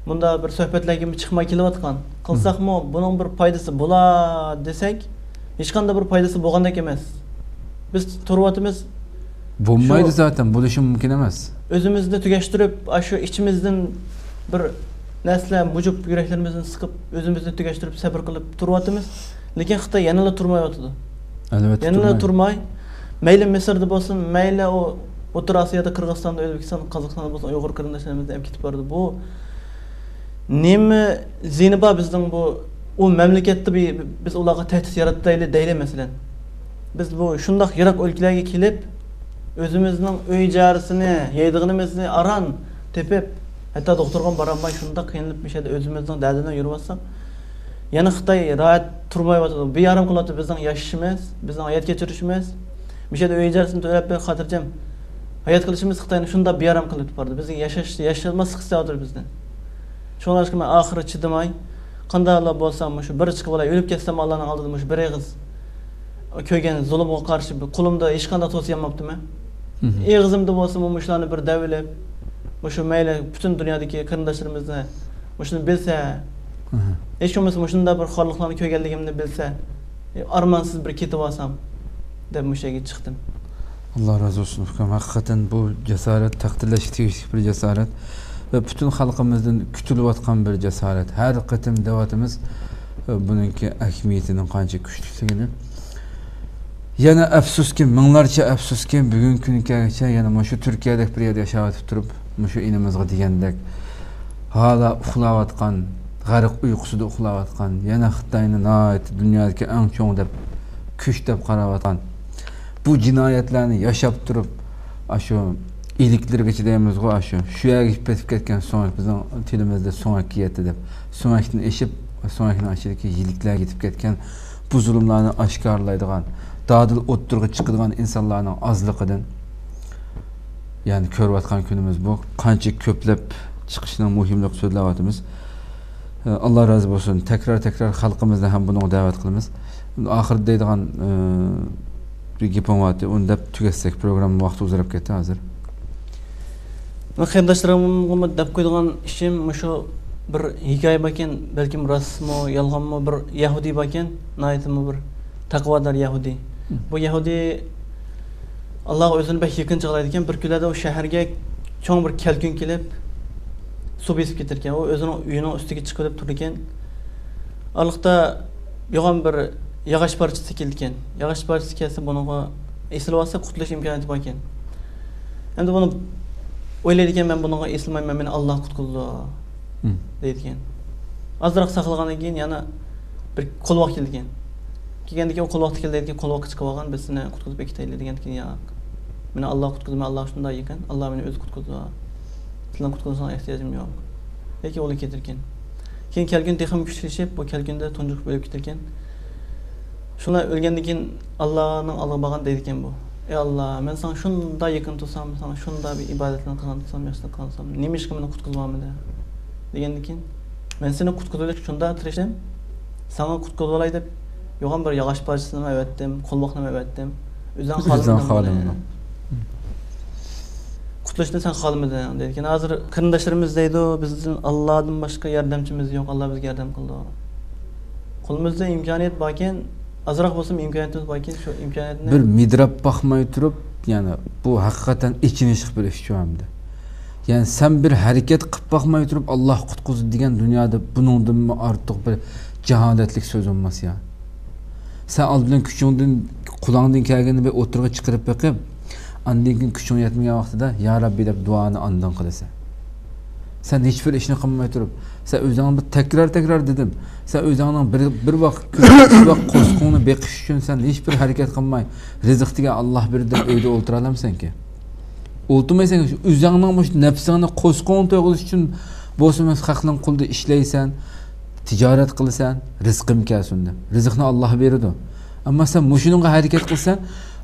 bunda bir suhbatlarga chiqmay kelayotgan qilsakmi buning bir foydasi bo'lar desak hech qanday bir foydasi bo'lgandek emas biz turyapmiz Bulmaydı Şu- zaten. Buluşu mümkün emas. o'zimizni tugashtirib shu ichimizdan bir narsalar mujib yuraklarimizni siqib o'zimizni tugashtirib sabr qilib turyapmiz lekin xitoy yanala turmayotidi Elbette yanala durmaydı. turmay mayli misrda bo'lsin mayli u o'rta osiyoda qirg'izistonda o'zbekiston qozog'istonda bo'lsin uyg'ur qarindoshlarimiz ham ketib bordi bu Немі зені ба біздің бұл ол мәмлекетті біз оларға тәтіс яратты әйлі дәйлі мәселен. Біз бұл шындақ ерак өлкілерге келіп, өзіміздің өй жарысыны, ейдігінімізіні аран тепеп, әтті доқтырған барамбай шындақ қиынлып мешеді өзіміздің дәдіні үйірбасам, Яны Қытай рәйт тұрмай батады, бір ярым құлатты біздің яшшымыз, біздің аят кетірішіміз, мешеді өй жарысын төліп бен қатыр жем, аят қылышымыз Қытайын шында бір ярым құлатты барды, бізді яшшылма сықсы адыр бізді. Shunga man oxiri chidamay qandaylar bo'lsam shu bir chiqib olay o'lib ketsam allohning oldida shu bir eg'iz ko'rgan zulmga qarshi qo'limda hech qanday to'siq olmabdiman Hı hı. eg'izimda bo'lsa mana shularni bir davilab shu mayli butun dunyodagi qarindoshlarimizni shuni bilsa hı. hech bo'lmasa shunday bir xorliqlarni ko'rganligimni bilsa e, armonsiz bir ketib olsam deb o'sha yerga chiqdim Allah razı olsun Ufkam. Hakikaten bu cesaret takdirleşik tegishli bir cesaret ve bütün xalqimizdan kütülüvatkan bir cesaret. Her kıtım devatımız e, buningki ahamiyatini qancha kuchliligini. Yana afsuski, minglarcha afsuski bugungi kungacha yana mana shu Turkiyadek bir yerda yashayotib turib, mana shu inimizga degandek hala uxlayotgan, g'arq uyqusida uxlayotgan, yana Xitoyni nihoyat dunyodagi eng cho'ng deb kuch deb qarayotgan bu jinoyatlarni yashab turib shu iliklargacha deymizku shu shu yerga petib ketgan so'ngak bizning tilimizda so'ngak yeti deb so'ngakni eshib so'ngakni ichidagi yiliklar yetib ketgan bu zulmlarni oshkorlaydigan dadil o'ttirg'i chiqadigan insonlarning ozliqidan ya'ni ko'rayotgan kunimiz bu. Qancha ko'plab chiqishning muhimligini so'zlayapmiz Ee, alloh rozi bo'lsin takror takror xalqimizni ham bunga da'vat qilamiz oxirida deydigan e, bir gapim bor uni deb tugatsak programma vaqti uzrab ketdi hozir кыйымдаштырымга деп койдуган ишим ошо бір хикая бакен балким расмы ялганмы бір яхуди бакен наайтымы бір тақвадар яхуди. Бұл яхуди аллага өзүн бек якын чыгалайт экен бир күлөдө у шаharga чоң бір келкин келіп суу бесип кетер экен у өзүнүн үйүнүн үстүгө чыгып деп тур экен алыкта жогон бир ягач парчасы келди экен ягач парчасы келсе бунуга эсилип алса кутулуш имканияты бар екен. Енді бұны ekan endi buni o'ylaydi ekan man bunaqa esilmayman meni olloh qutqizdi Hmm. deydi ekan ozroq saqlagandan keyin yana bir keldi ekan kelgandan keyin u qo'lvoqni keldi ekan qo'lvoqqa chiqib olgan biz seni qutqizib bekitaylik degan keyin yo'q meni olloh qutqizdi man alloh shunday ekan alloh meni o'zi qutqizdi sizlarni qutqizishga ehtiyojim yo'q lekin o'lib ketar ekan keyin kelgun texim kuchlashib bu kelgunda tunjuk bo'lib ketar ekan shular o'lgandan keyin allohning oldiga ey alloh men sana shunday yaqin tursam sana shunday bir tursam yaxshilik qilgan tursam nima ishga meni qutqizmamidi degandan keyin men seni qutqizib shunda tirishdim sana qutqizib olay deb yo'g'on bir avatdim qo'lmoqni avatdim o'zdan O'zidan xohladim xohladim. qutulishni sen xohlamiding dedi ekan hozir qarindoshlarimiz deydi bizni allohdan boshqa yordamchimiz yo'q alloh bizga yordam qildi qo'limizda imkoniyat bor ekan ozroq bo'lsa imkoniyatimiz bor shu imkoniyatni bir midrab boqmay turib ya'ni bu haqiqatan ichinish qilib bilish uchunmdi ya'ni sen bir harakat qilib boqmay turib alloh qutqizdi degan dunyoda buningdanmi ortiq bir jaholatlik so'z emas ya. Sen bilan kuchingdan qulongdan kelganini bir o'tirg'i chiqarib boqib andan keyin kuching yetmagan vaqtida ya rabbiy deb duoni ondan qilasan. Sen hech bir ishni qilmay turib sen o'zingni takror takror dedim. Sen o'zingni bir bir vaqt bir vaqt qo'sqingni beqish uchun sen hech bir harakat qilmay rizq degan alloh berdi deb uyda o'tira olamsanki o'ltirmaysan o'zingni shu nafsingni qo'sqing to'yg'izish uchun bo'lsin haqning qulda ishlaysan tijorat qilasan rizqim kelsin deb rizqni olloh beradi ammo sen mushunga harakat qilsan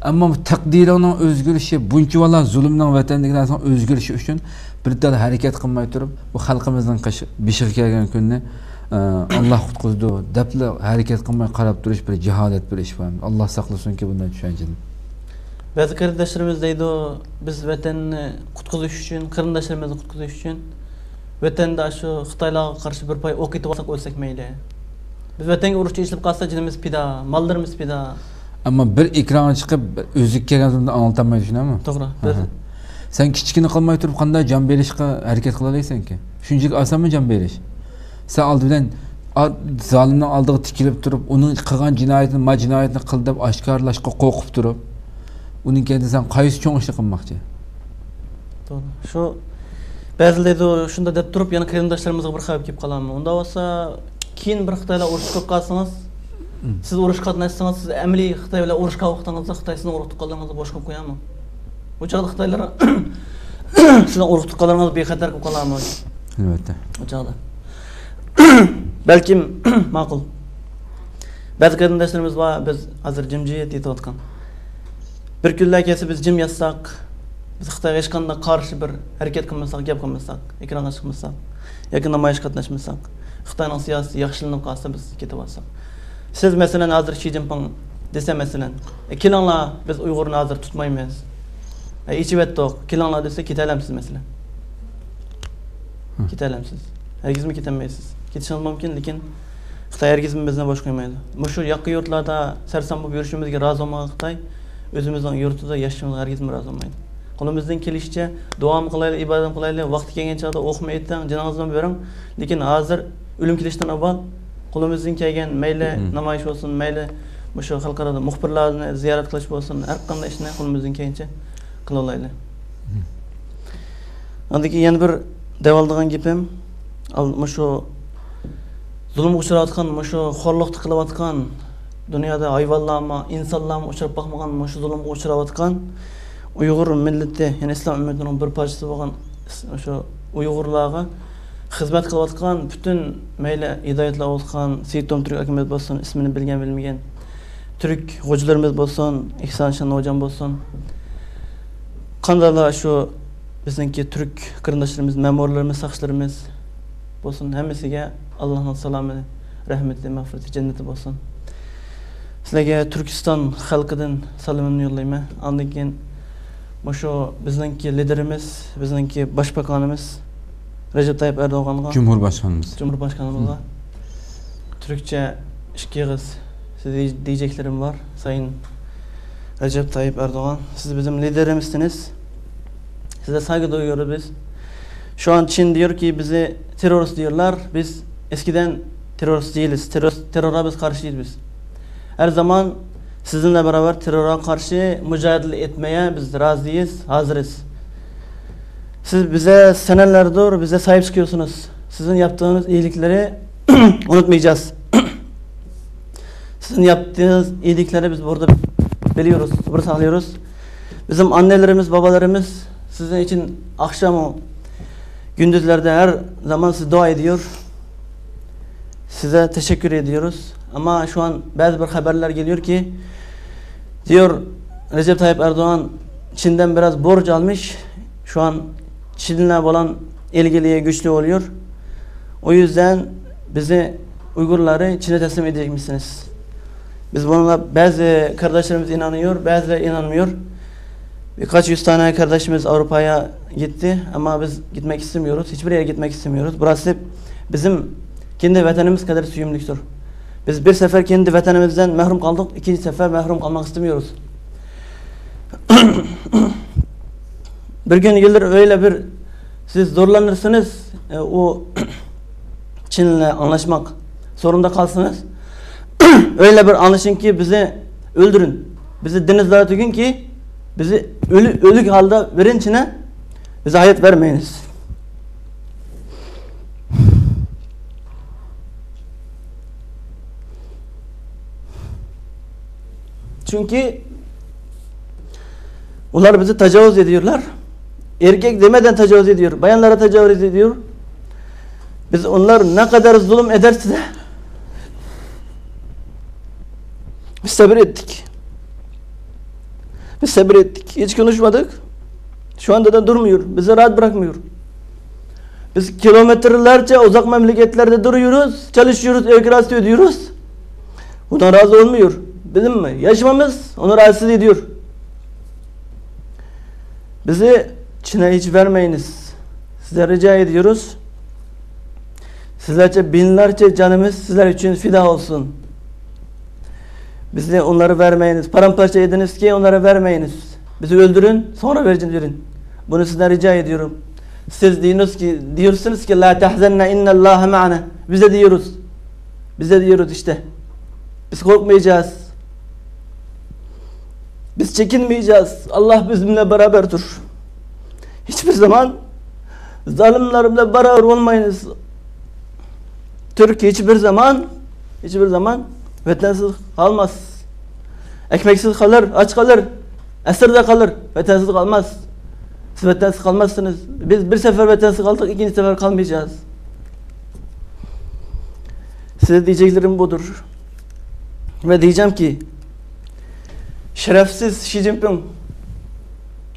ammo taqdiringning o'zgarishi buncha bola zulmning vatandagi narsani o'zgarishi uchun birdal harakat qilmay turib bu xalqimizning qish beshig'i kelgan kunni e, alloh qutqizdi debla harakat qilmay qarab turish bir jaholat bir ish bor alloh saqlasinki bundan tushunchadan ba'zi qarindoshlarimiz deydi biz vatanni qutqizish uchun qarindoshlarimizni qutqizish uchun vatanda shu xitoylarga qarshi bir pay o'q etib olsak o'lsak mayli biz vatanga urushda ishilib qolsa jinimiz pido mollarimiz pido ammo bir ekranga chiqib o'zi kelgan zumda anglolmaydi tushunami to'g'ri biz Aha. Sen kichkina qilmay turib qanday jon berishga harakat qila olasanki shunchalik osonmi jon berish sen oldi bilan zolimni oldiga tikilib turib uning qilgan jinoyatini ma jinoyatni qil deb oshkorlashga qo'rqib turib uning keyin sen qaysi cho'ng ishni qilmoqchi to'g'ri shu ba'zilar deydi shunda deb turib yana qarindoshlarimizga bir xavf kelib qoladimi unda bo'lsa keyin bir xitoylar urush qilib qolsangiz siz urushga qatnashsangiz siz amaliy xitoy bilan urushga vaqtingizda xitoy sizni urug' tuqqanlaringizni bosh qilib qo'yadimi учагы кытайлар сиздин уруктуп каларыңыз бейхатар кылып каламы албетте учагыда Бәлкім мақұл. баазы карындашдарыбыз бар биз азыр жимжит этип аткан бир күн лакеси биз жим ятсак биз кытайга эч кандай каршы бир аракет кылмасак геп кылмасак экранга чыкмасак яки намайыш катнашмасак кытайдын саясаты жакшыланып қасы біз кетип атсак Сіз маселен азыр ши цзиньпин десе мәселен келіңлар біз ұйғырны азыр тұтмаймыз ichib yotdik kelinglar desa ketalamsiz masalan? Ketalamsiz hargizmi ketolmaysiz ketishingiz mumkin lekin xitoy hargizmi bizni bosh qo'ymaydi. Shu yoqqa yurtlarda sarson bo'lib yurishimizga rozi bo'lmagan xitoy? O'zimizning yurtida yashashimizga hargizmi rozi bo'lmaydi qo'limizdan kelishicha duom qilaylik ibodat qilaylik vaqti kelgan chog'da o'qimay ayting janozni bering lekin hozir o'lim kelishdan avval qo'limizdan kelgan mayli Mhm. namoyish bo'lsin mayli shu xalqaro muxbirlarni ziyorat qilish bo'lsin har qanday ishni qo'limizdan kelgancha қыла алайлы андан кийин yana бир дабалдаган кепем ал ошо зулмга учурап аткан ошо қорлықты кылып аткан дүйнөдө айваллама инсанлама учурап бакмаган ошо зулмга ұшырап аткан ұйғыр миллети яғни ислам үммөтүнүн бір парчасы болған ошо ұйғырларға хизмет кылып аткан бүтін мейли идаятлап аткан сейтом түрк әкімет болсын исмини билген билбеген түрк кожуларыбыз болсын ихсан шан болсын. Qandaylar shu bizniki turk qarindoshlarimiz ma'murlarimiz soqchilarimiz bo'lsin hammasiga allohning salomi rahmati mag'firati jannati bo'lsin sizlarga turkiston xalqidan salomimni yo'llayman andan keyin shu bizniki liderimiz bizniki boshbakonimiz rajab tayyib erdo'g'onga jumhur boshqonimiz cumhurbaşkanımıza Türkçe ikki Size diyeceklerim var. Sayın Recep Tayyip Erdoğan. Siz bizim liderimizsiniz. Size saygı duyuyoruz biz. Şu an Çin diyor ki bizi terörist diyorlar. Biz eskiden terörist değiliz. Terör, teröre biz karşıyız biz. Her zaman sizinle beraber teröre karşı mücadele etmeye biz razıyız, hazırız. Siz bize senelerdir bize sahip çıkıyorsunuz. Sizin yaptığınız iyilikleri unutmayacağız. Sizin yaptığınız iyilikleri biz burada biliyoruz, sabır sağlıyoruz. Bizim annelerimiz, babalarımız sizin için akşam o gündüzlerde her zaman siz dua ediyor. Size teşekkür ediyoruz. Ama şu an bazı bir haberler geliyor ki diyor Recep Tayyip Erdoğan Çin'den biraz borç almış. Şu an Çin'le olan ilgiliye güçlü oluyor. O yüzden bizi Uygurları Çin'e teslim edecek misiniz? Biz bununla bazı kardeşlerimiz inanıyor, bazıları inanmıyor. Birkaç yüz tane kardeşimiz Avrupa'ya gitti ama biz gitmek istemiyoruz. Hiçbir yere gitmek istemiyoruz. Burası bizim kendi vatanımız kadar süyümlüktür. Biz bir sefer kendi vatanımızdan mahrum kaldık, ikinci sefer mahrum kalmak istemiyoruz. bir gün gelir öyle bir siz zorlanırsınız, e, o Çin'le anlaşmak zorunda kalsınız. öyle bir anlaşın ki bizi öldürün. Bizi denizlere tükün ki bizi ölü, ölük halde verin Çin'e. Bize hayat vermeyiniz. Çünkü onlar bizi tecavüz ediyorlar. Erkek demeden tecavüz ediyor. Bayanlara tecavüz ediyor. Biz onlar ne kadar zulüm ederse de biz sabır ettik. Biz sabır ettik. Hiç konuşmadık. Şu anda da durmuyor. Bizi rahat bırakmıyor. Biz kilometrelerce uzak memleketlerde duruyoruz. Çalışıyoruz, evkirası ödüyoruz. Bundan razı olmuyor. Bizim mi? Yaşamamız onu rahatsız ediyor. Bizi Çin'e hiç vermeyiniz. Size rica ediyoruz. Sizlerce binlerce canımız sizler için fida olsun. Bize onları vermeyiniz. Paramparça ediniz ki onları vermeyiniz. Bizi öldürün sonra vereceğim verin. Bunu sizden rica ediyorum. Siz diyorsunuz ki diyorsunuz ki la tahzanna inna Allah ma'ana. Bize diyoruz. Bize diyoruz işte. Biz korkmayacağız. Biz çekinmeyeceğiz. Allah bizimle beraberdir. Hiçbir zaman zalimlerimle beraber olmayınız. Türkiye hiçbir zaman hiçbir zaman vatansiz kalmaz. Ekmeksiz kalır, aç kalır, esirde kalır, vatansiz kalmaz. Siz vatansiz kalmazsınız. Biz bir sefer vatansiz kaldık, ikinci sefer kalmayacağız. Size diyeceklerim budur. Ve diyeceğim ki şerefsiz Xi Jinping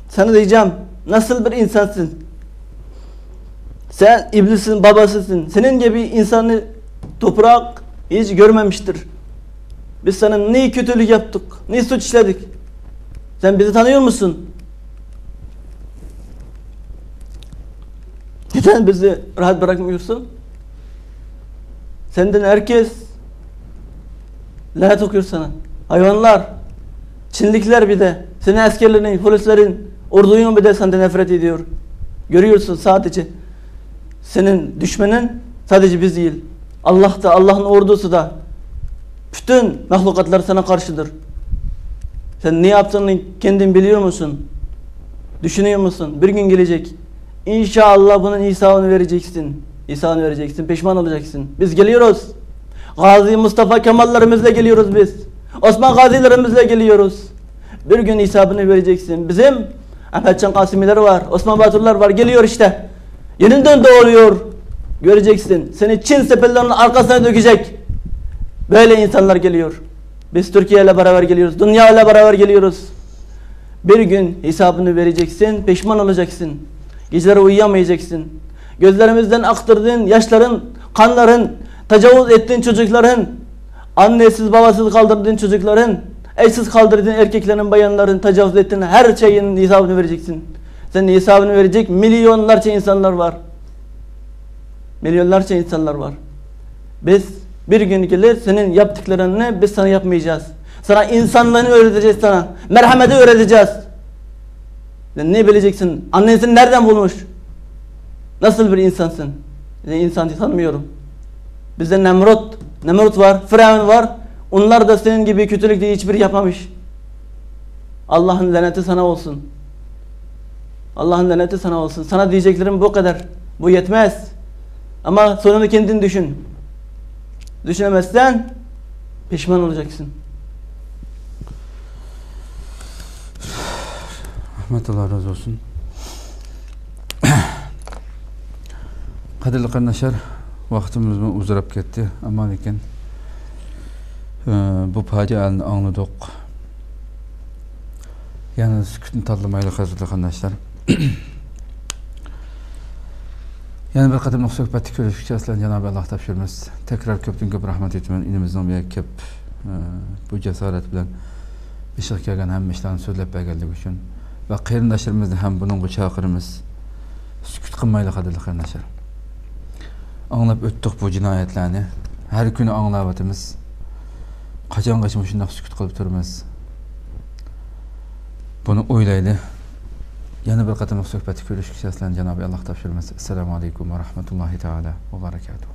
sana diyeceğim nasıl bir insansın? Sen iblisin babasısın. Senin gibi insanı toprak hiç görmemiştir. Biz sana ne kötülük yaptık, ne suç işledik. Sen bizi tanıyor musun? Neden bizi rahat bırakmıyorsun? Senden herkes lanet okuyor sana. Hayvanlar, Çinlikler bir de, senin askerlerin, polislerin, orduyun bir de senden nefret ediyor. Görüyorsun sadece. Senin düşmenin sadece biz değil. Allah da, Allah'ın ordusu da bütün mahlukatlar sana karşıdır. Sen ne yaptığını kendin biliyor musun? Düşünüyor musun? Bir gün gelecek. İnşallah bunun İsa'ını vereceksin. İsa'nı vereceksin. Pişman olacaksın. Biz geliyoruz. Gazi Mustafa Kemal'lerimizle geliyoruz biz. Osman Gazi'lerimizle geliyoruz. Bir gün hesabını vereceksin. Bizim Ahmetcan Kasimiler var. Osman Baturlar var. Geliyor işte. Yeniden doğuruyor. Göreceksin. Seni Çin sepellerinin arkasına dökecek. Böyle insanlar geliyor. Biz Türkiye ile beraber geliyoruz. Dünya ile beraber geliyoruz. Bir gün hesabını vereceksin. Pişman olacaksın. Geceleri uyuyamayacaksın. Gözlerimizden aktırdığın yaşların, kanların, tecavüz ettiğin çocukların, annesiz babasız kaldırdığın çocukların, eşsiz kaldırdığın erkeklerin, bayanların tecavüz ettiğin her şeyin hesabını vereceksin. Senin hesabını verecek milyonlarca insanlar var. Milyonlarca insanlar var. Biz Bir gün gelir senin yaptıklarını biz sana yapmayacağız. Sana insanlığını öğreteceğiz sana. Merhameti öğreteceğiz. Sen ne bileceksin? Annen nereden bulmuş? Nasıl bir insansın? Ben insan tanımıyorum. Bizde Nemrut, Nemrut var, Firavun var. Onlar da senin gibi kötülük diye hiçbir yapmamış. Allah'ın laneti sana olsun. Allah'ın laneti sana olsun. Sana diyeceklerim bu kadar. Bu yetmez. Ama sonunu kendin düşün. Düşünemezsen pişman olacaksın. Rahmet Allah razı olsun. Kadirli kardeşler, vaktimiz mi uzarıp gitti. Ama lekin e, bu facianı anladık. Yani sükutun tallamayla kadirli kardeşler. Yani bir kadımlık sohbeti görüşükçe aslan Cenab-ı Allah tavşirimiz. Tekrar köptün köp rahmet etmen. İnimizden bir köp e, bu cesaret bilen ışık kelgen hem işlerini söylep bergeldik üçün. Ve kıyırdaşlarımızda hem bunun çakırımız sükut kılmayla kadirli kıyırdaşlar. Anlap öttük bu cinayetlerini. Her günü anlavatımız. Kaçan kaçın şundak sükut kılıp durmaz. Bunu oylaylı. Yəni bir qədəmə söhbəti görüşük səslən Cənab-ı Allah təvfir eləməsi. Esselamu aleykum və rəhmətullahi teala və barakatuhu.